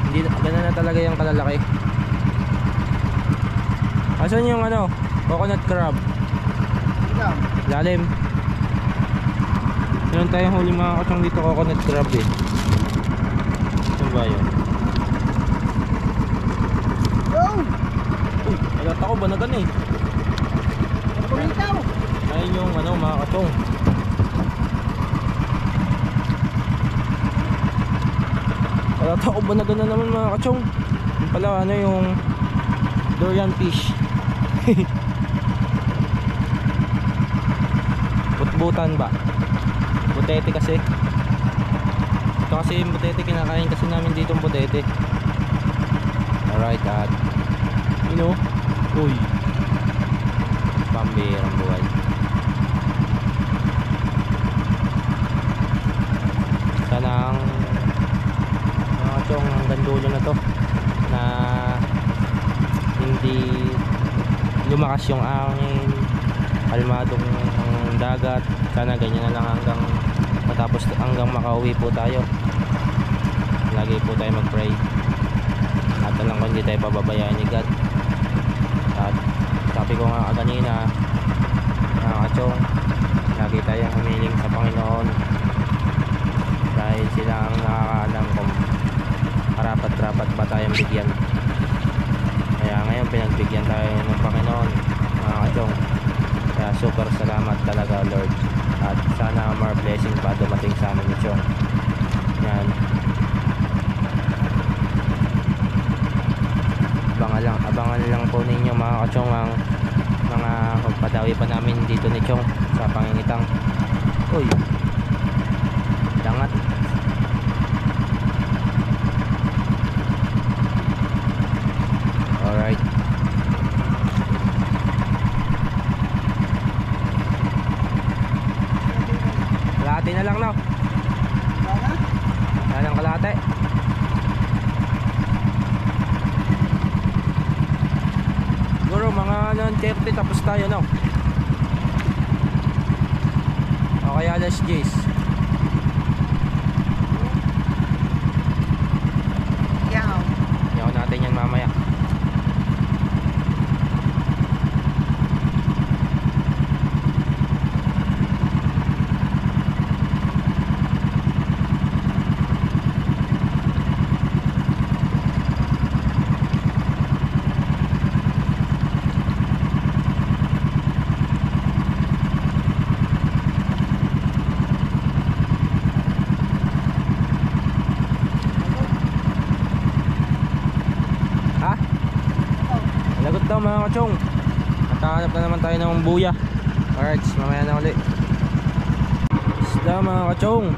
hindi na- ganun na talaga yung kalalaki. Asan yung ano, coconut crab? Ikaw. Lalim. Meron tayong huli mga kachong dito coconut crab eh. Saan ba yun? Uy, alata ko banagan eh. Ayun yung ano mga kachong. Alata ko banagan na naman mga kachong. Yung pala ano yung durian fish. Butbutan ba? Butete kasi. Ito kasi yung butete kinakain kasi namin dito yung butete. Alright, at you know, uy, pambirang buhay. Sana ang mga chong hanggang dulo na to na hindi lumakas yung angin kalmadong dagat sana ganyan na lang hanggang tapos hanggang makauwi po tayo. Lagi po tayo mag pray at alam ko hindi tayo pababayaan ni God. At sabi ko nga kanina mga kachong lagi tayong humiling sa Panginoon. Dahil sila ang nakakaalam kung karapat rapat ba tayong bigyan. Kaya ngayon pinagbigyan tayo ng Panginoon mga kachong. Kaya super salamat talaga Lord at sana more blessing pa dumating sa amin ni Chong. Yan. Abangan lang abangan lang po ninyo mga kachong ang mga pagpadawi pa namin dito ni Chong sa pangingitang uy dangat alright kalahati na lang no yan ang kalahati siguro mga ano, 30 tapos tayo no o kaya alas 10 Yaw. Yaw natin yan mamaya Ha? Lagot daw mga kachong At hahanap na naman tayo ng buya. Alright, mamaya na ulit. Isda mga kachong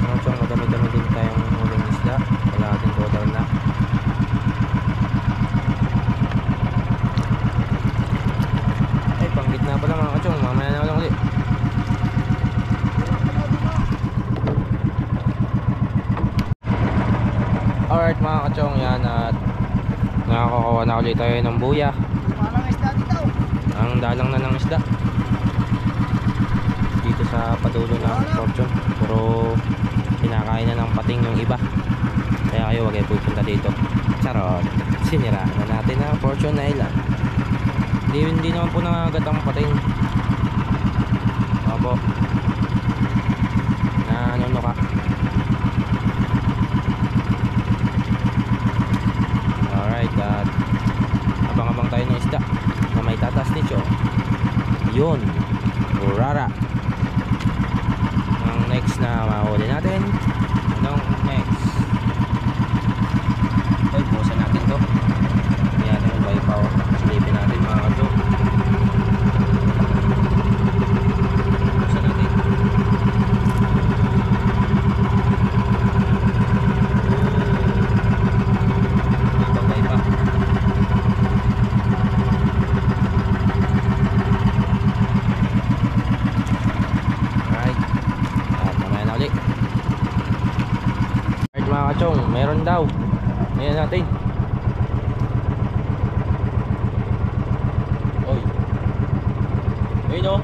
Mga kachong, madami-dami din tayong huling isda Wala ating total na Ay, pang gitna pala mga kachong. Mamaya na lang ulit. Alright mga kachong, yan at nakakakuha na ulit tayo ng buya. Parang isda dito. Ang dalang na ng isda. Dito sa padulo ng fortune. Puro kinakain na ng pating yung iba. Kaya kayo wag kayo pupunta dito. Charot. Siniraan na natin ang fortune na ilan. Hindi, hindi naman po nangagat ang pating. Opo. Na ano no ka. Alright, at abang-abang tayo ng isda na may tatas nicho. Yun. Urara. Ang next na mahuli natin. Anong next? Ay, bukasan natin to. Yan, yung by power. Silipin natin mga kato. Bukasan natin. Ito, by pa. Alright. At mamaya na ulit. Alright mga kachong, meron daw. Ayan natin. Oy. Ayun o.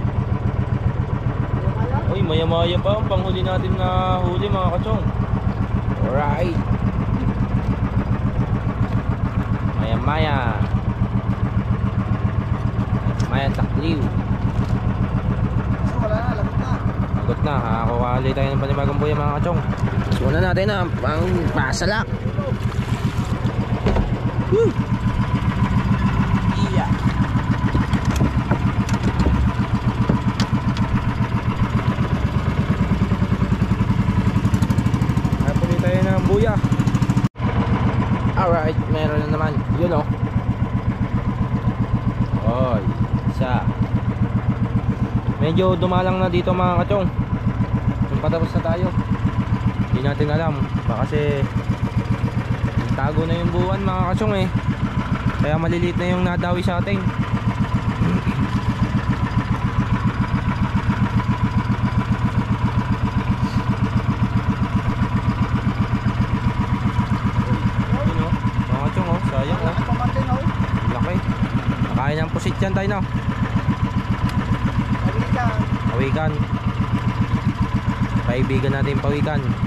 Uy, maya-maya pa ang panghuli natin na huli mga kachong. Alright. Maya-maya. Maya takliw. So, wala na, lagot na. Agot na, kakakali tayo ng panibagong buya mga kachong. Suna natin na pang pasalak. Woo! Yeah. Napuli tayo ng buya. Alright, meron na naman. Yun o. Oy, isa. Medyo dumalang na dito mga kachong. Patapos na tayo. Hindi natin alam. Baka kasi bago na yung buwan mga kasong eh. Kaya maliliit na yung nadawi sa atin. Oh. Oh. Oh. Kain ang pusit yan tayo na Pawikan. Pawikan. Kaibigan natin pawikan.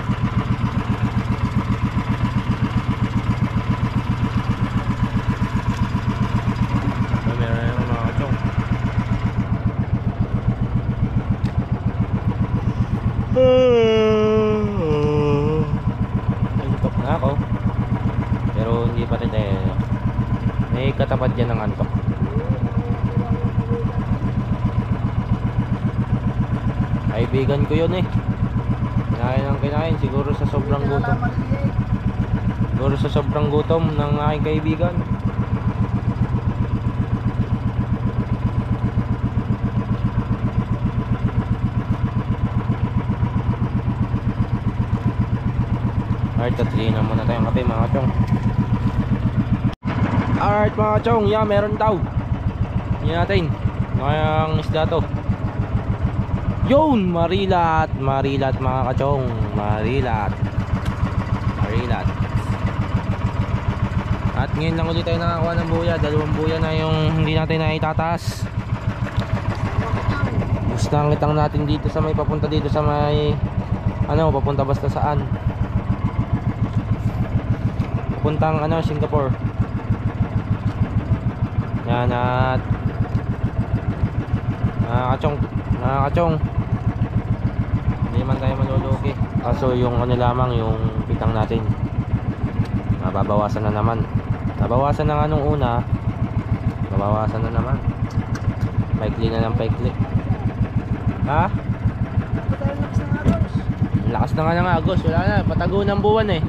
Kaibigan ko yun eh. Kinain ang kinain. Siguro sa sobrang gutom. Siguro sa sobrang gutom ng aking kaibigan. Alright, tatlina muna tayong kape mga chong. Alright mga chong, yeah, meron daw. Hindi natin. Ngayang isda to. Yun, marilat, marilat mga kachong, marilat. Marilat. At ngayon lang ulit tayo nakakuha ng buya, dalawang buya na yung hindi natin na itataas. Gustang itang natin dito sa may papunta dito sa may ano, papunta basta saan. Papuntang ano, Singapore. Yan at mga kachong, mga kachong. Hindi man tayo malulugi. Kaso yung ano lamang, yung pitang natin. Mababawasan na naman. Nabawasan na nga nung una. Mabawasan na naman. Paikli na ng paikli. Ha? Lakas na nga ng agos. Wala na. Patago ng buwan eh.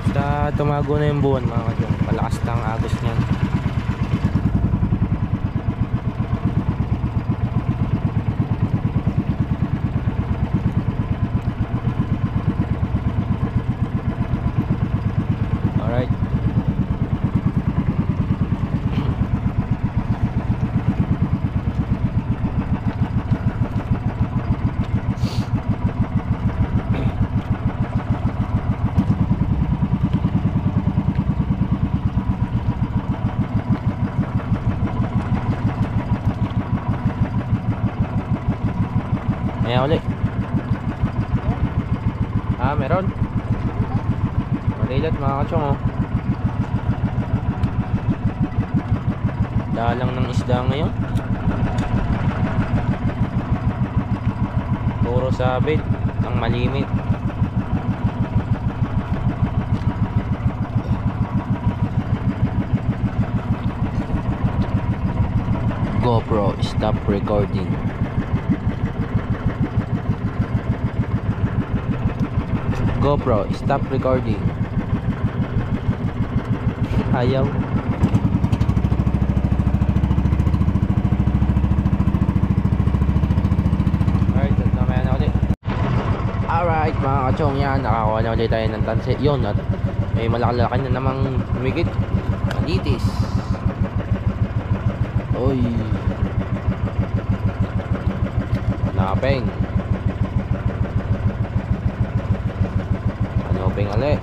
Basta tumago na yung buwan mga kachong. Palakas na ang agos niyan. Alright. Ayan ulit. Ah, meron. Kachong oh. Dalang ng isda ngayon. Puro sabit ang malimit. GoPro, stop recording. GoPro, stop recording. Ayaw. Alright, mga kachong yan. Nakakuha na ulit tayo ng tansi. Yun, at may malaki-laki na namang humigit. Manitis. Uy. Napeng. Hanaping ali.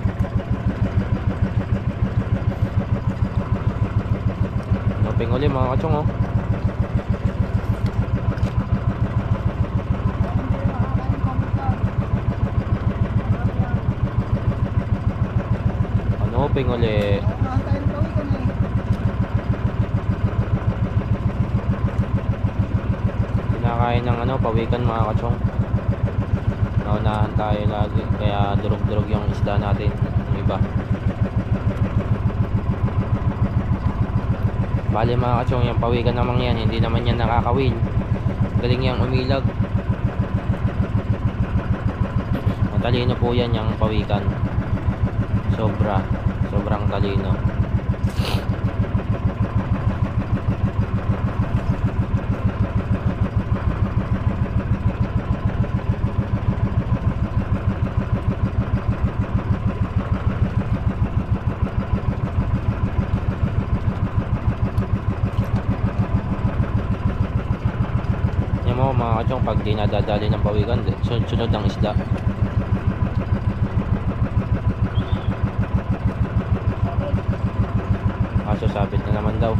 Hanaping uli mga kachong oh. Hanaping uli. Kinakain pawikan mga kachong. Naunahan tayo lagi. Kaya durog-durog yung isda natin. Yung iba. Bali mga kachong, yung pawikan naman yan. Hindi naman yan nakakawin. Galing yang umilag. Matalino po yan yung pawikan. Sobra. Sobrang talino. Kachong pag di nadadali ng pawikan, sunod-sunod ng isda. Sabit na naman daw.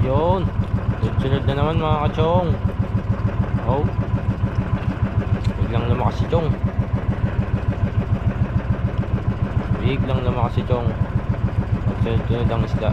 Yun. Sunod na naman mga kachong. Oh. Biglang lumakas si Chong. Biglang lumakas si Chong. Pagsunod ang isda.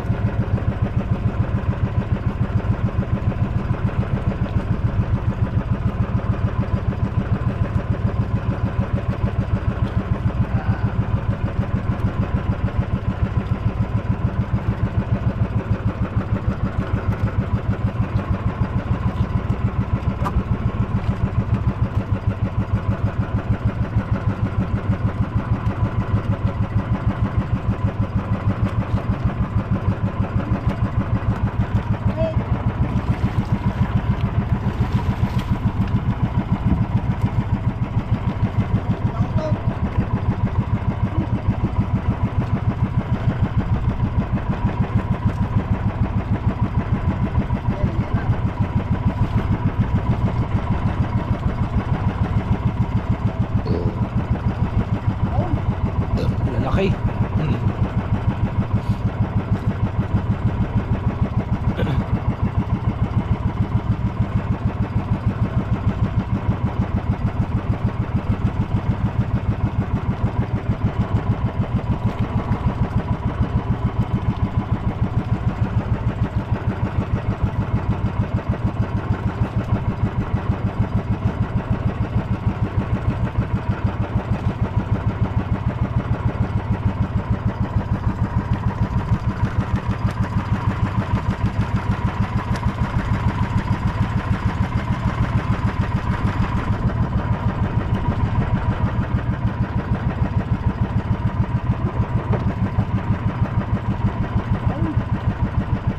Lalaki.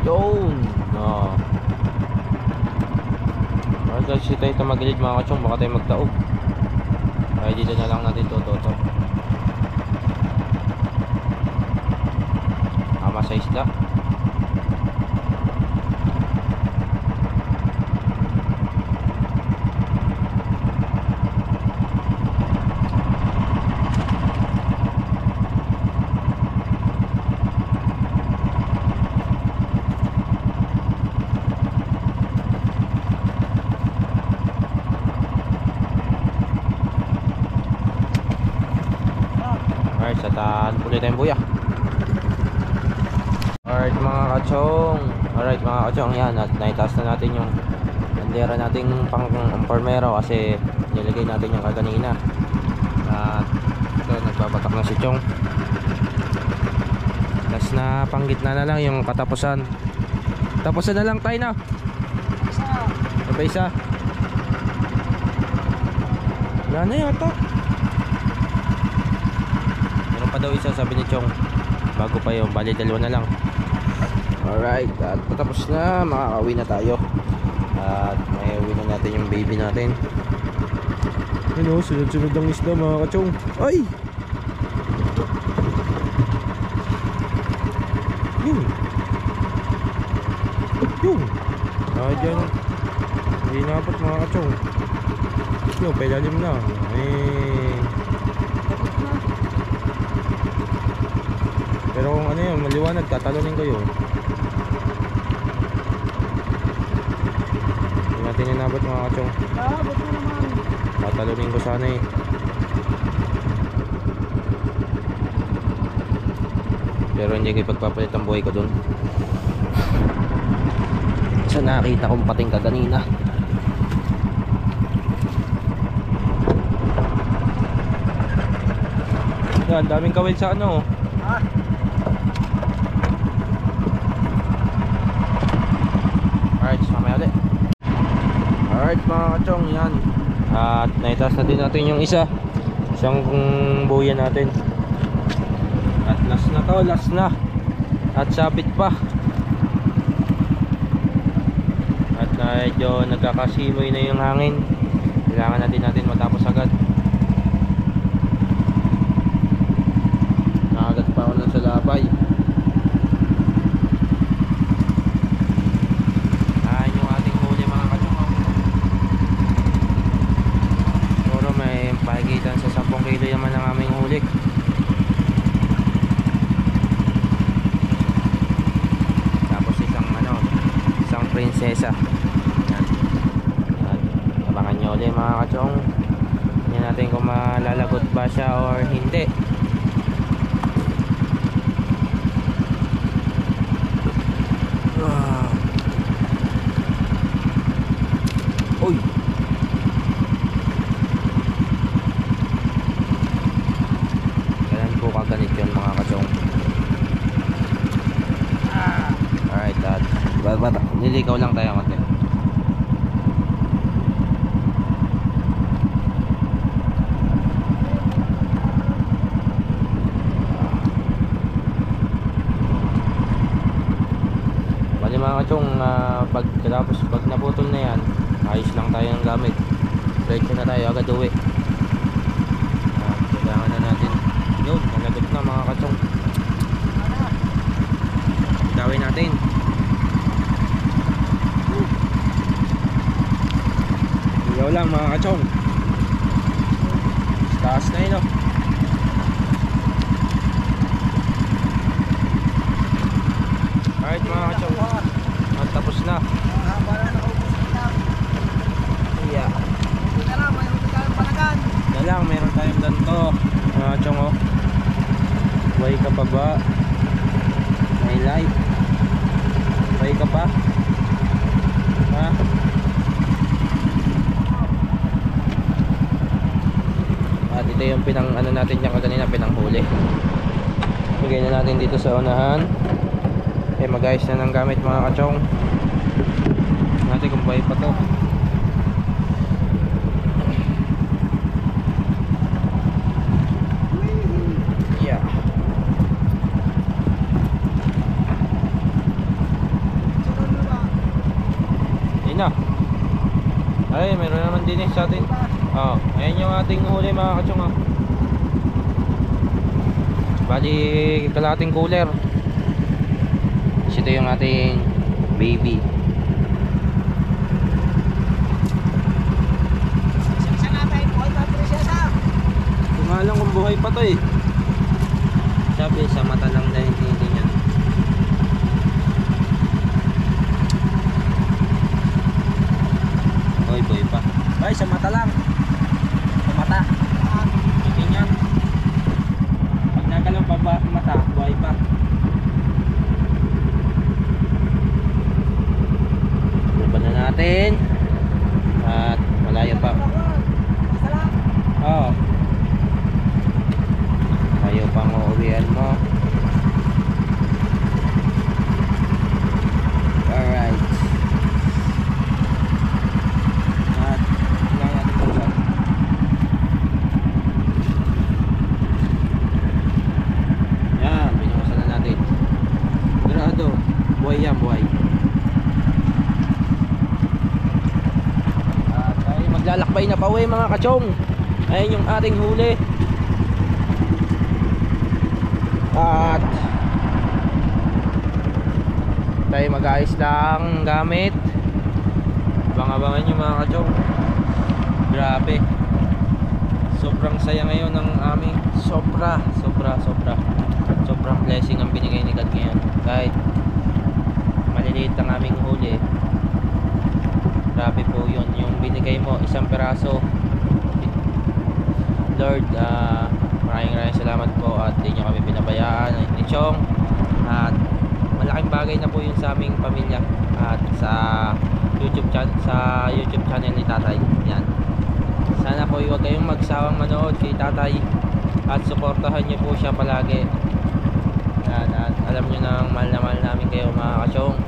Yun. Oh. Well, tumagilid mga kachong, baka tayo magtaog. Kaya dito na lang natin tututo. Tama sa isda. Alright, sa ulit tayong buya. Alright mga kachong. Alright mga kachong, yan. At naitaas na natin yung bandera nating pang formero kasi nilagay natin yung kaganina. At ito, nagbabatak na si Chong. Tapos na panggitna na lang yung katapusan. Tapusan na lang tayo na. Isa. isa. Wala na yata. Meron pa daw isa sabi ni Chong. Bago pa yung bali dalawa na lang. Alright, at patapos na, makakauwi na tayo. At may uwi na natin yung baby natin. Ano, sunod-sunod ang isda mga kachong. Ay! Yun. Yun. Ah, dyan. Hindi napot mga kachong. Yun, pailalim na. Eh. Pero kung ano yun, maliwanag, tatalunin ko yun. Hindi natin inabot mga kachong. Ah? Tatalunin ko sana eh. Pero hindi ko ipagpapalit ang buhay ko dun. Sa nakita kong pating ka kanina. Yan, daming kawil sa ano. Ah, Alright, mamaya ulit. Alright mga kachong, yan. At naitaas na din natin yung isa. Isang buya natin. At last na to, last na. At sabit pa. At medyo nagkakasimoy na yung hangin. Kailangan natin natin matapos agad. Nakagat pa ako lang sa labay. Ayan yung ating huli mga kachong. Siguro may pagitan sa 10 kilo naman ang aming huli. Tapos isang ano, isang prinsesa. Yan. At abangan nyo ulit mga kachong. Tingnan natin kung malalagot ba siya or hindi. Ah. Uy! Ganun po kaganit yun mga kachong. Alright, at bata, bata, nilikaw lang tayo konti. Bali mga kachong, ah, pag tapos pag naputol na yan, ayos lang tayo ng gamit. Diretso na tayo agad uwi. Ah, kailangan na natin. Yun, nalagot na mga kachong. Gawin natin. Lang mga kachong. Taas na yun oh. Alright mga kachong. At tapos na. Ah. Yeah. Na lang, meron tayong ganito. Mga kachong oh. Buhay ka pa ba? May light. Buhay ka pa? Ha? At ito yung pinang ano natin yung kanina pinanghuli. Lagay na natin dito sa unahan. Eh mag-ayos na ng gamit mga kachong. Natin kung buhay pa to. Yeah. Sunod mo ba? Yun na. Ay, meron naman din eh sa atin. Oo. Oh, ayan yung ating huli mga kachong ah. Bali, kalating cooler. Ito yung ating baby. Isa natin, buhay pa prinsesa. Kung buhay pa to eh. Sabi, sa mata lang na hindi niya. Hoy, buhay pa. Ay, sa mata lang. Sa mata. Hindi niya. Pag nagalaw pa ba mata, buhay pa. Laban na natin. At malayo pa. Isa lang. Oo. Tayo pang uuwian mo. Alright. At lang natin pagkat. Yan, binukasan na natin. Grado, buhay yan, buhay. At tayo maglalakbay na pauwi mga kachong. Ayan yung ating huli. At tayo mag-ayos lang gamit. Abang-abangan nyo mga kachong. Grabe. Sobrang saya ngayon ng aming sobra, sobra, sobra. Sobrang blessing ang binigay ni God ngayon. Kahit maliliit ang aming huli. Grabe po yun. Yung binigay mo, isang peraso. Lord, ah, maraming maraming salamat po at di nyo kami pinabayaan ni Chong at malaking bagay na po yun sa aming pamilya at sa YouTube channel sa YouTube channel ni Tatay. Yan. Sana po huwag kayong magsawang manood kay Tatay at suportahan niyo po siya palagi. Yan, at alam niyo na mahal na mahal namin kayo mga kasyong.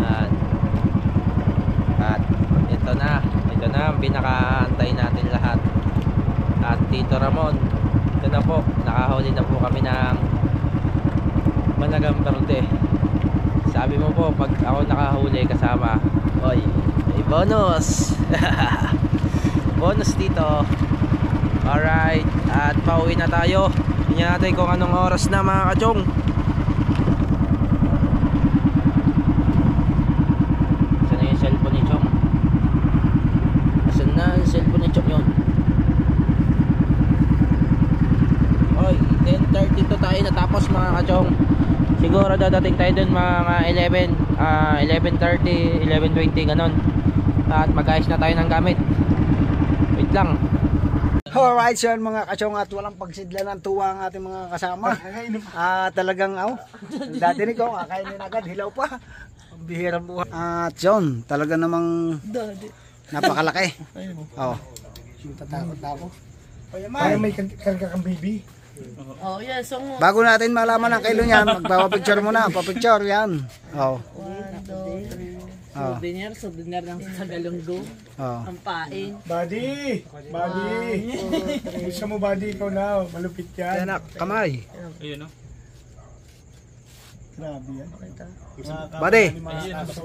At At ito na, ito na ang pinakaantay natin lahat. At Tito Ramon, ito na po, nakahuli na po kami ng Managang. Sabi mo po, pag ako nakahuli kasama, oy, may bonus! bonus dito. Alright, at pauwi na tayo. Tingnan natin kung anong oras na mga kachong. Saan na yung cellphone ni Chong? Saan na yung cellphone ni Chong yun? Oy, 10.32 tayo natapos mga kachong. Siguro dadating tayo dun mga 11, ah 11.30, 11.20 ganon. At mag-ayos na tayo ng gamit. Wait lang. Alright, so mga kachong at walang pagsidla ng tuwa ang ating mga kasama. Ah, talagang, oh, dati ni ko, kakainin agad, hilaw pa. Ang bihirang buhay. At yun, talaga namang napakalaki. Oh. Tatakot ako. Parang may karga kang baby. Oh, yeah. So, Bago natin malaman ang kilo niyan, magpapapicture muna, papicture yan. Oh. one, two, three. Oh. Souvenir, souvenir ng Tagalonggo. Oh. Ang pain. Buddy! Buddy! Gusto mo buddy ikaw na, oh. malupit yan. Yan na, kamay. Grabe yan. Buddy,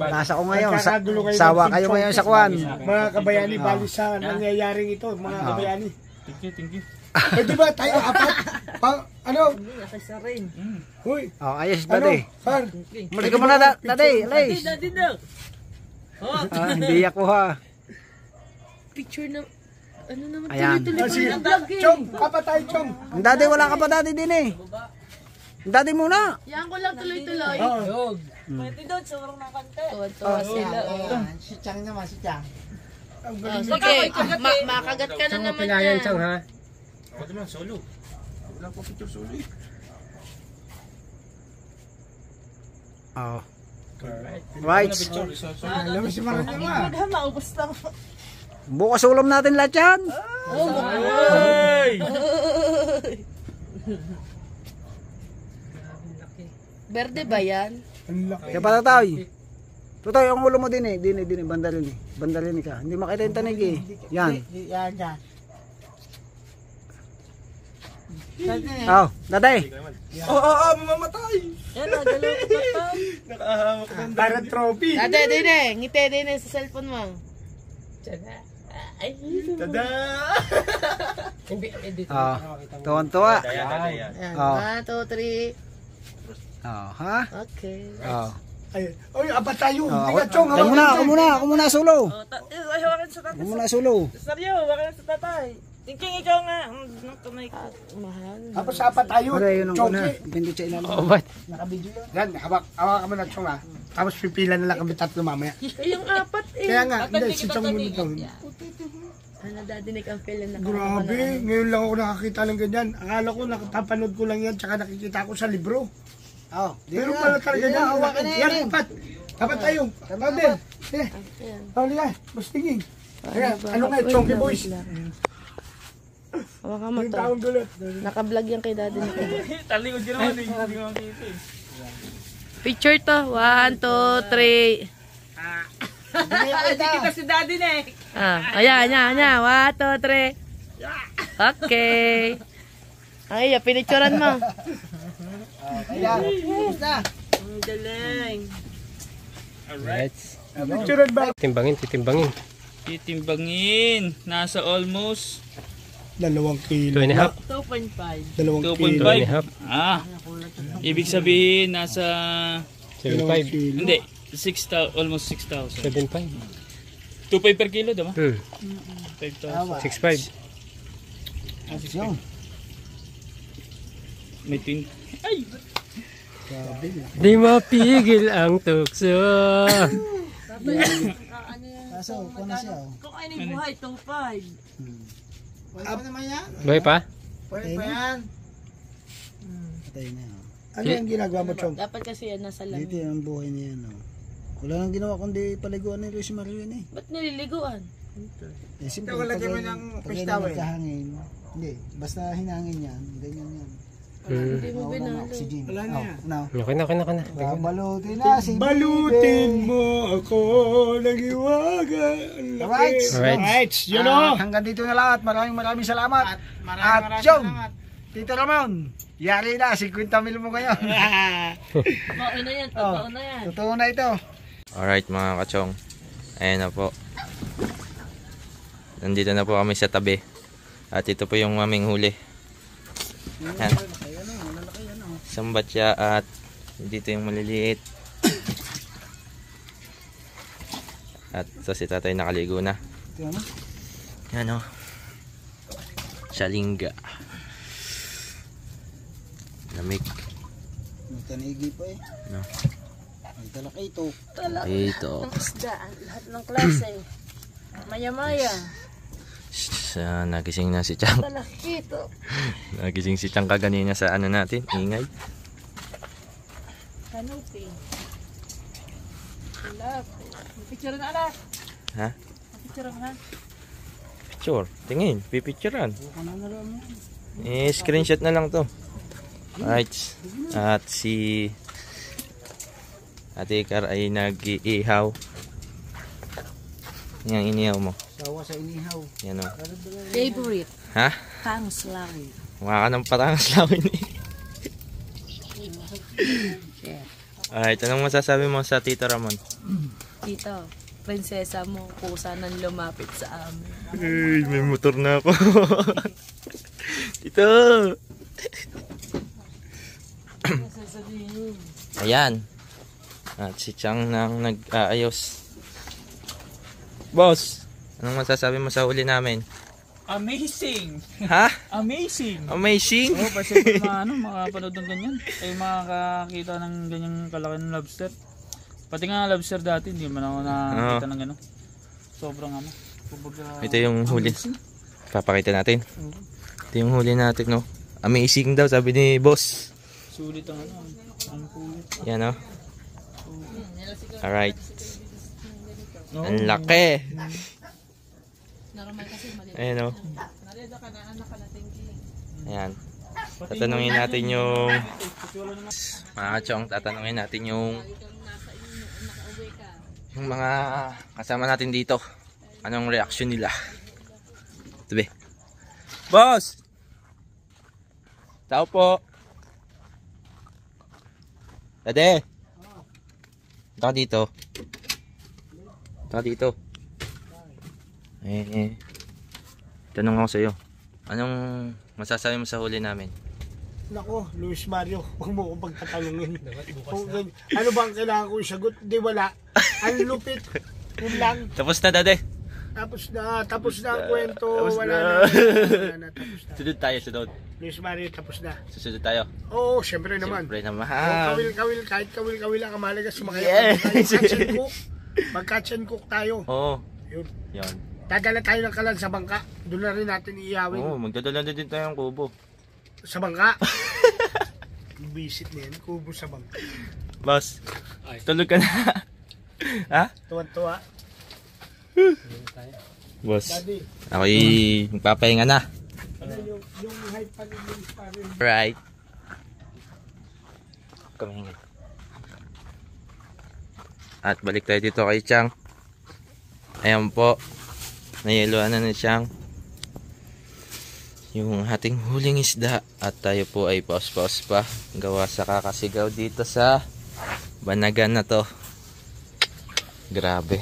nasa ko ngayon. Sa, sawa kayo ngayon sa kwan. Mga kabayani, Ah. bali sa nangyayaring ito, mga Ah. kabayani. Thank you, thank you. Eh, di ba tayo apat? Pa, ano? Nakasa rin. Huy, Oh, ayos, ano? buddy. Saan? Muli ka muna, da- daddy, alis. Daddy na. Oh, Ah, hindi ako ha. picture na. Ano naman Ayan. tuloy-tuloy Ah, pa yung vlog eh. Chong, kapa tayo, Chong. Ang daddy, wala ka pa daddy din eh. Ang Daddy muna. Yan ko lang tuloy-tuloy. Oh. Pwede doon, sobrang nakanta. Tuwa-tuwa sila. Oh. Si Chang naman, si Chang. Ang Oh, sige, ma- makagat ka na naman yan. ha? Oh. Right. Alam mo si Marang naman. Maubos na. Bukas ulam natin lahat yan. Berde ba yan? Ang laki. Kaya pala tayo. Tutoy, ang ulo mo din eh. Din eh, din eh. Bandalin eh. Bandalin ka. Hindi makita yung tanig eh. Yan. Yan, yan. Oh, daday. Yan, nagalaw ko pa. Parang trophy. Ate, din eh. Ngiti din eh sa cellphone mo. Ay, Tada! Oh. Tuwan-tuwa. Yan. Oh. One, two, three. Oh, ha? Okay. Oh. Ay, oy, apat tayo. Oh, Hindi ka, Chong. ako muna, ako muna, ako muna solo. Ay, hawakan sa tatay. Ako muna solo. Seryo, hawakan sa tatay. Tingking ikaw nga. Mm, nung kamay ko. Mahal. Tapos apat tayo. Pare, yun ang Chong, una. eh. Depende sa ilalim. Oh, ba't? Nakabidyo yan. Yan, hawak, hawak ka muna, Chong ha. Tapos pipila na lang kami tatlo mamaya. Yung apat eh. Kaya nga, hindi, si Chong muna to. Ano dadinig ang feel na Grabe, ngayon lang ako nakakita ng ganyan. Akala ko nakatapanood ko lang yan, tsaka nakikita ko sa libro. Oh, Pero pala talaga yan. hawakan Yan, yan. apat. Apat tayo. Sabi. Eh, huli ka. Bustingin. Kaya, ano nga, Chonky Boys. Hawakan mo Yung to. taong dulot. Naka-vlog yan kay daddy Nick. Talikod ka naman eh. Hindi ko makikita eh. Picture to. One, two, three. Kita si daddy na eh. Ah, ayan, ayan, ayan. One, two, three. Okay. Ay, pinicturan mo. Ayan. Basta. Ang galing. Picturean ba? Timbangin, titimbangin. Titimbangin. Nasa almost Dalawang kilo. Two and a half. 2.5. Dalawang 2.5. kilo. and a half. Ah. Ibig sabihin, nasa... Dalawang 7.5. kilo. Hindi. 6,000, almost 6,000. 7.5. 2.5 per kilo, diba? Hmm. 5,000. 6.5. Ah, 6.5. Yun. May tin... Ay! Di mapigil ang tukso. Kaso, kung na siya. oh. Kung ano yung buhay, 2.5. Pwede pa naman yan. Buhay pa? Pwede pa yan. Patay na yan. Ano yung ginagawa mo, Chong? Dapat kasi yan nasa Dito lamig. yan ang buhay niya yan. Oh. Wala nang ginawa kundi paliguan ni Luis Mario yun eh. Ba't nililiguan? Eh, simple. Wala mo ng pag nagkahangin. Hindi, basta hinangin yan. Ganyan yan. Hindi mo binalo. Wala na Oh, yan. Okay na, okay na, okay na. Babalutin na si Balutin mo ako ng iwaga. Alright. Alright. Alright, yun o. hanggang dito na lahat. Maraming maraming salamat. At, maraming Jom, salamat. Tito Ramon, yari na, 50 mil mo ngayon. Totoo na yan, totoo na yan. Totoo na ito. Alright mga kachong. Ayan na po. Nandito na po kami sa tabi. At ito po yung aming huli. Yan. Sambat siya at dito yung maliliit. At sa si tatay nakaligo na. Ano? Yan o. Shalinga. Lamig. May tanigi pa eh. No. May talaki ito. Ito. Ang isda, lahat ng klase. Maya-maya. Sa nagising na si Chang. Nagising si Chang kaganina sa ano natin. Ingay. Kanupi. Tilapia. Picture na alas. Ha? Picture na. Picture. Tingin. Pipicturean. Eh, screenshot na lang to. Right. At si Ate Ikar ay nag-iihaw. Yan inihaw mo. Sawa sa inihaw. Yan o. Favorite. Ha? Tangs lang. Mukha ka ng patangas lawin eh. Alright, anong masasabi mo sa Tito Ramon? Dito, prinsesa mo, kusa nang lumapit sa amin. Ay, may motor na ako. Tito! Ayan. At si Chang nang nag-aayos. Boss, anong masasabi mo sa huli namin? Amazing! Ha? Amazing! Amazing! Oo, kasi kung mga ano, makapanood ng ganyan. Ay makakakita ng ganyang kalaki ng lobster. Pati nga lobster dati, hindi man ako nakakita ng gano'n. Sobrang ano. Kumbaga, Ito yung huli. Papakita natin. Ito yung huli natin, no? Amazing daw, sabi ni boss. Sulit ang ano. Ang kulit. Yan, no? Alright. Ang laki! Normal kasi mali. Ayan, no? Ayan. Tatanungin natin yung... Mga kachong, tatanungin natin yung... Yung mga kasama natin dito. Anong reaction nila? Tabi. Boss! Tao po. Dade. Ito ka dito. Ito ka dito. Eh, eh. Tanong ako sa'yo. Anong masasabi mo sa huli namin? Nako, Luis Mario, huwag mo akong pagtatanungin. Kung ano bang kailangan kong sagot? Di wala. Ang lupit. Yun lang. Tapos na, dade. Tapos na, tapos na ang kwento. Tapos wala na. na. Wala na, tapos na. Sunod tayo, sunod. Luis Mario, tapos na. Susunod tayo. Oo, syempre naman. Siyempre naman. Oh, kawil-kawil, kahit kawil-kawil ang kamalaga sumakay Yes. tayo. Catch and cook. Mag-catch and cook tayo. Oo. Yun. Yan. Dadala tayo ng kalan sa bangka. Doon na rin natin iiyawin. Oo, magdadala na din tayo ng kubo. Sa bangka. Visit na yan. Kubo sa bangka. Boss, tulog ka na. ha? Tuwan-tuwa. Boss, Daddy, ako'y magpapahinga na. ano yung, yung hype pa ni Luis Mario. Right. Kamingin. At balik tayo dito kay Chang. Ayan po. Nayeloan na ni Chang. Yung ating huling isda. At tayo po ay paus-paus pa. Gawa sa kakasigaw dito sa banagan na to. Grabe.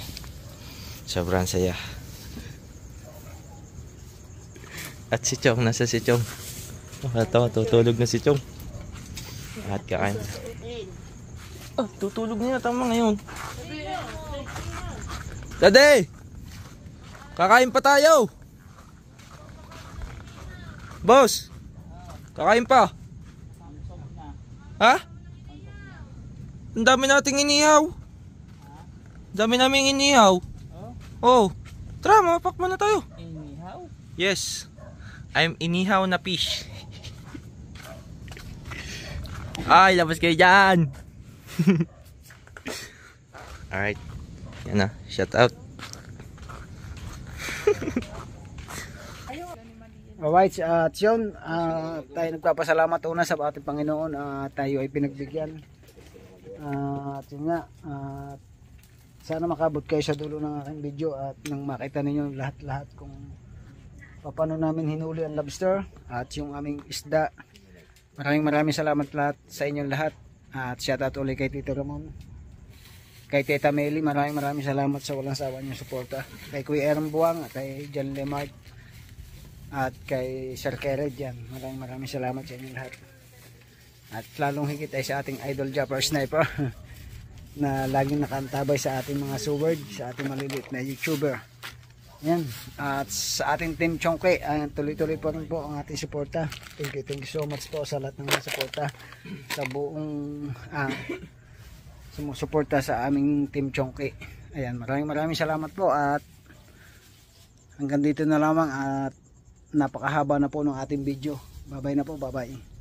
Sobrang saya. At si Chong, nasa si Chong. Ito, tutulog na si Chong. At kakain. Oh, tutulog na yata mga ngayon. Dade! Kakain pa tayo! Boss! Kakain pa! Ha? Ang dami nating inihaw. Dami naming inihaw. Oh. Tara, mapak na tayo. Inihaw. Yes. I'm inihaw na fish. Ay, labas kayo dyan. Alright. Yan na. Shout out. Alright, at yun, ah, tayo nagpapasalamat una sa ating Panginoon at tayo ay pinagbigyan. Ah, at yun nga, at sana makabot kayo sa dulo ng aking video at nang makita ninyo lahat-lahat kung paano namin hinuli ang lobster at yung aming isda. Maraming maraming salamat lahat sa inyong lahat at shout out ulit kay Tito Ramon. Kay Teta Meli, maraming maraming salamat sa walang sawa niyong suporta. Kay Kuya Aaron Buwang at kay John Lemart at kay Sir Kered yan. Maraming maraming salamat sa inyong lahat. At lalong higit ay sa ating idol Japper Sniper na laging nakantabay sa ating mga suword, sa ating maliliit na YouTuber. Yan. At sa ating team Chongke, tuloy-tuloy po rin po ang ating suporta. Thank you, thank you so much po sa lahat ng mga suporta sa buong ah, sumusuporta sa aming team Chongke. Ayan, maraming maraming salamat po at hanggang dito na lamang at napakahaba na po ng ating video. Bye bye na po, bye bye.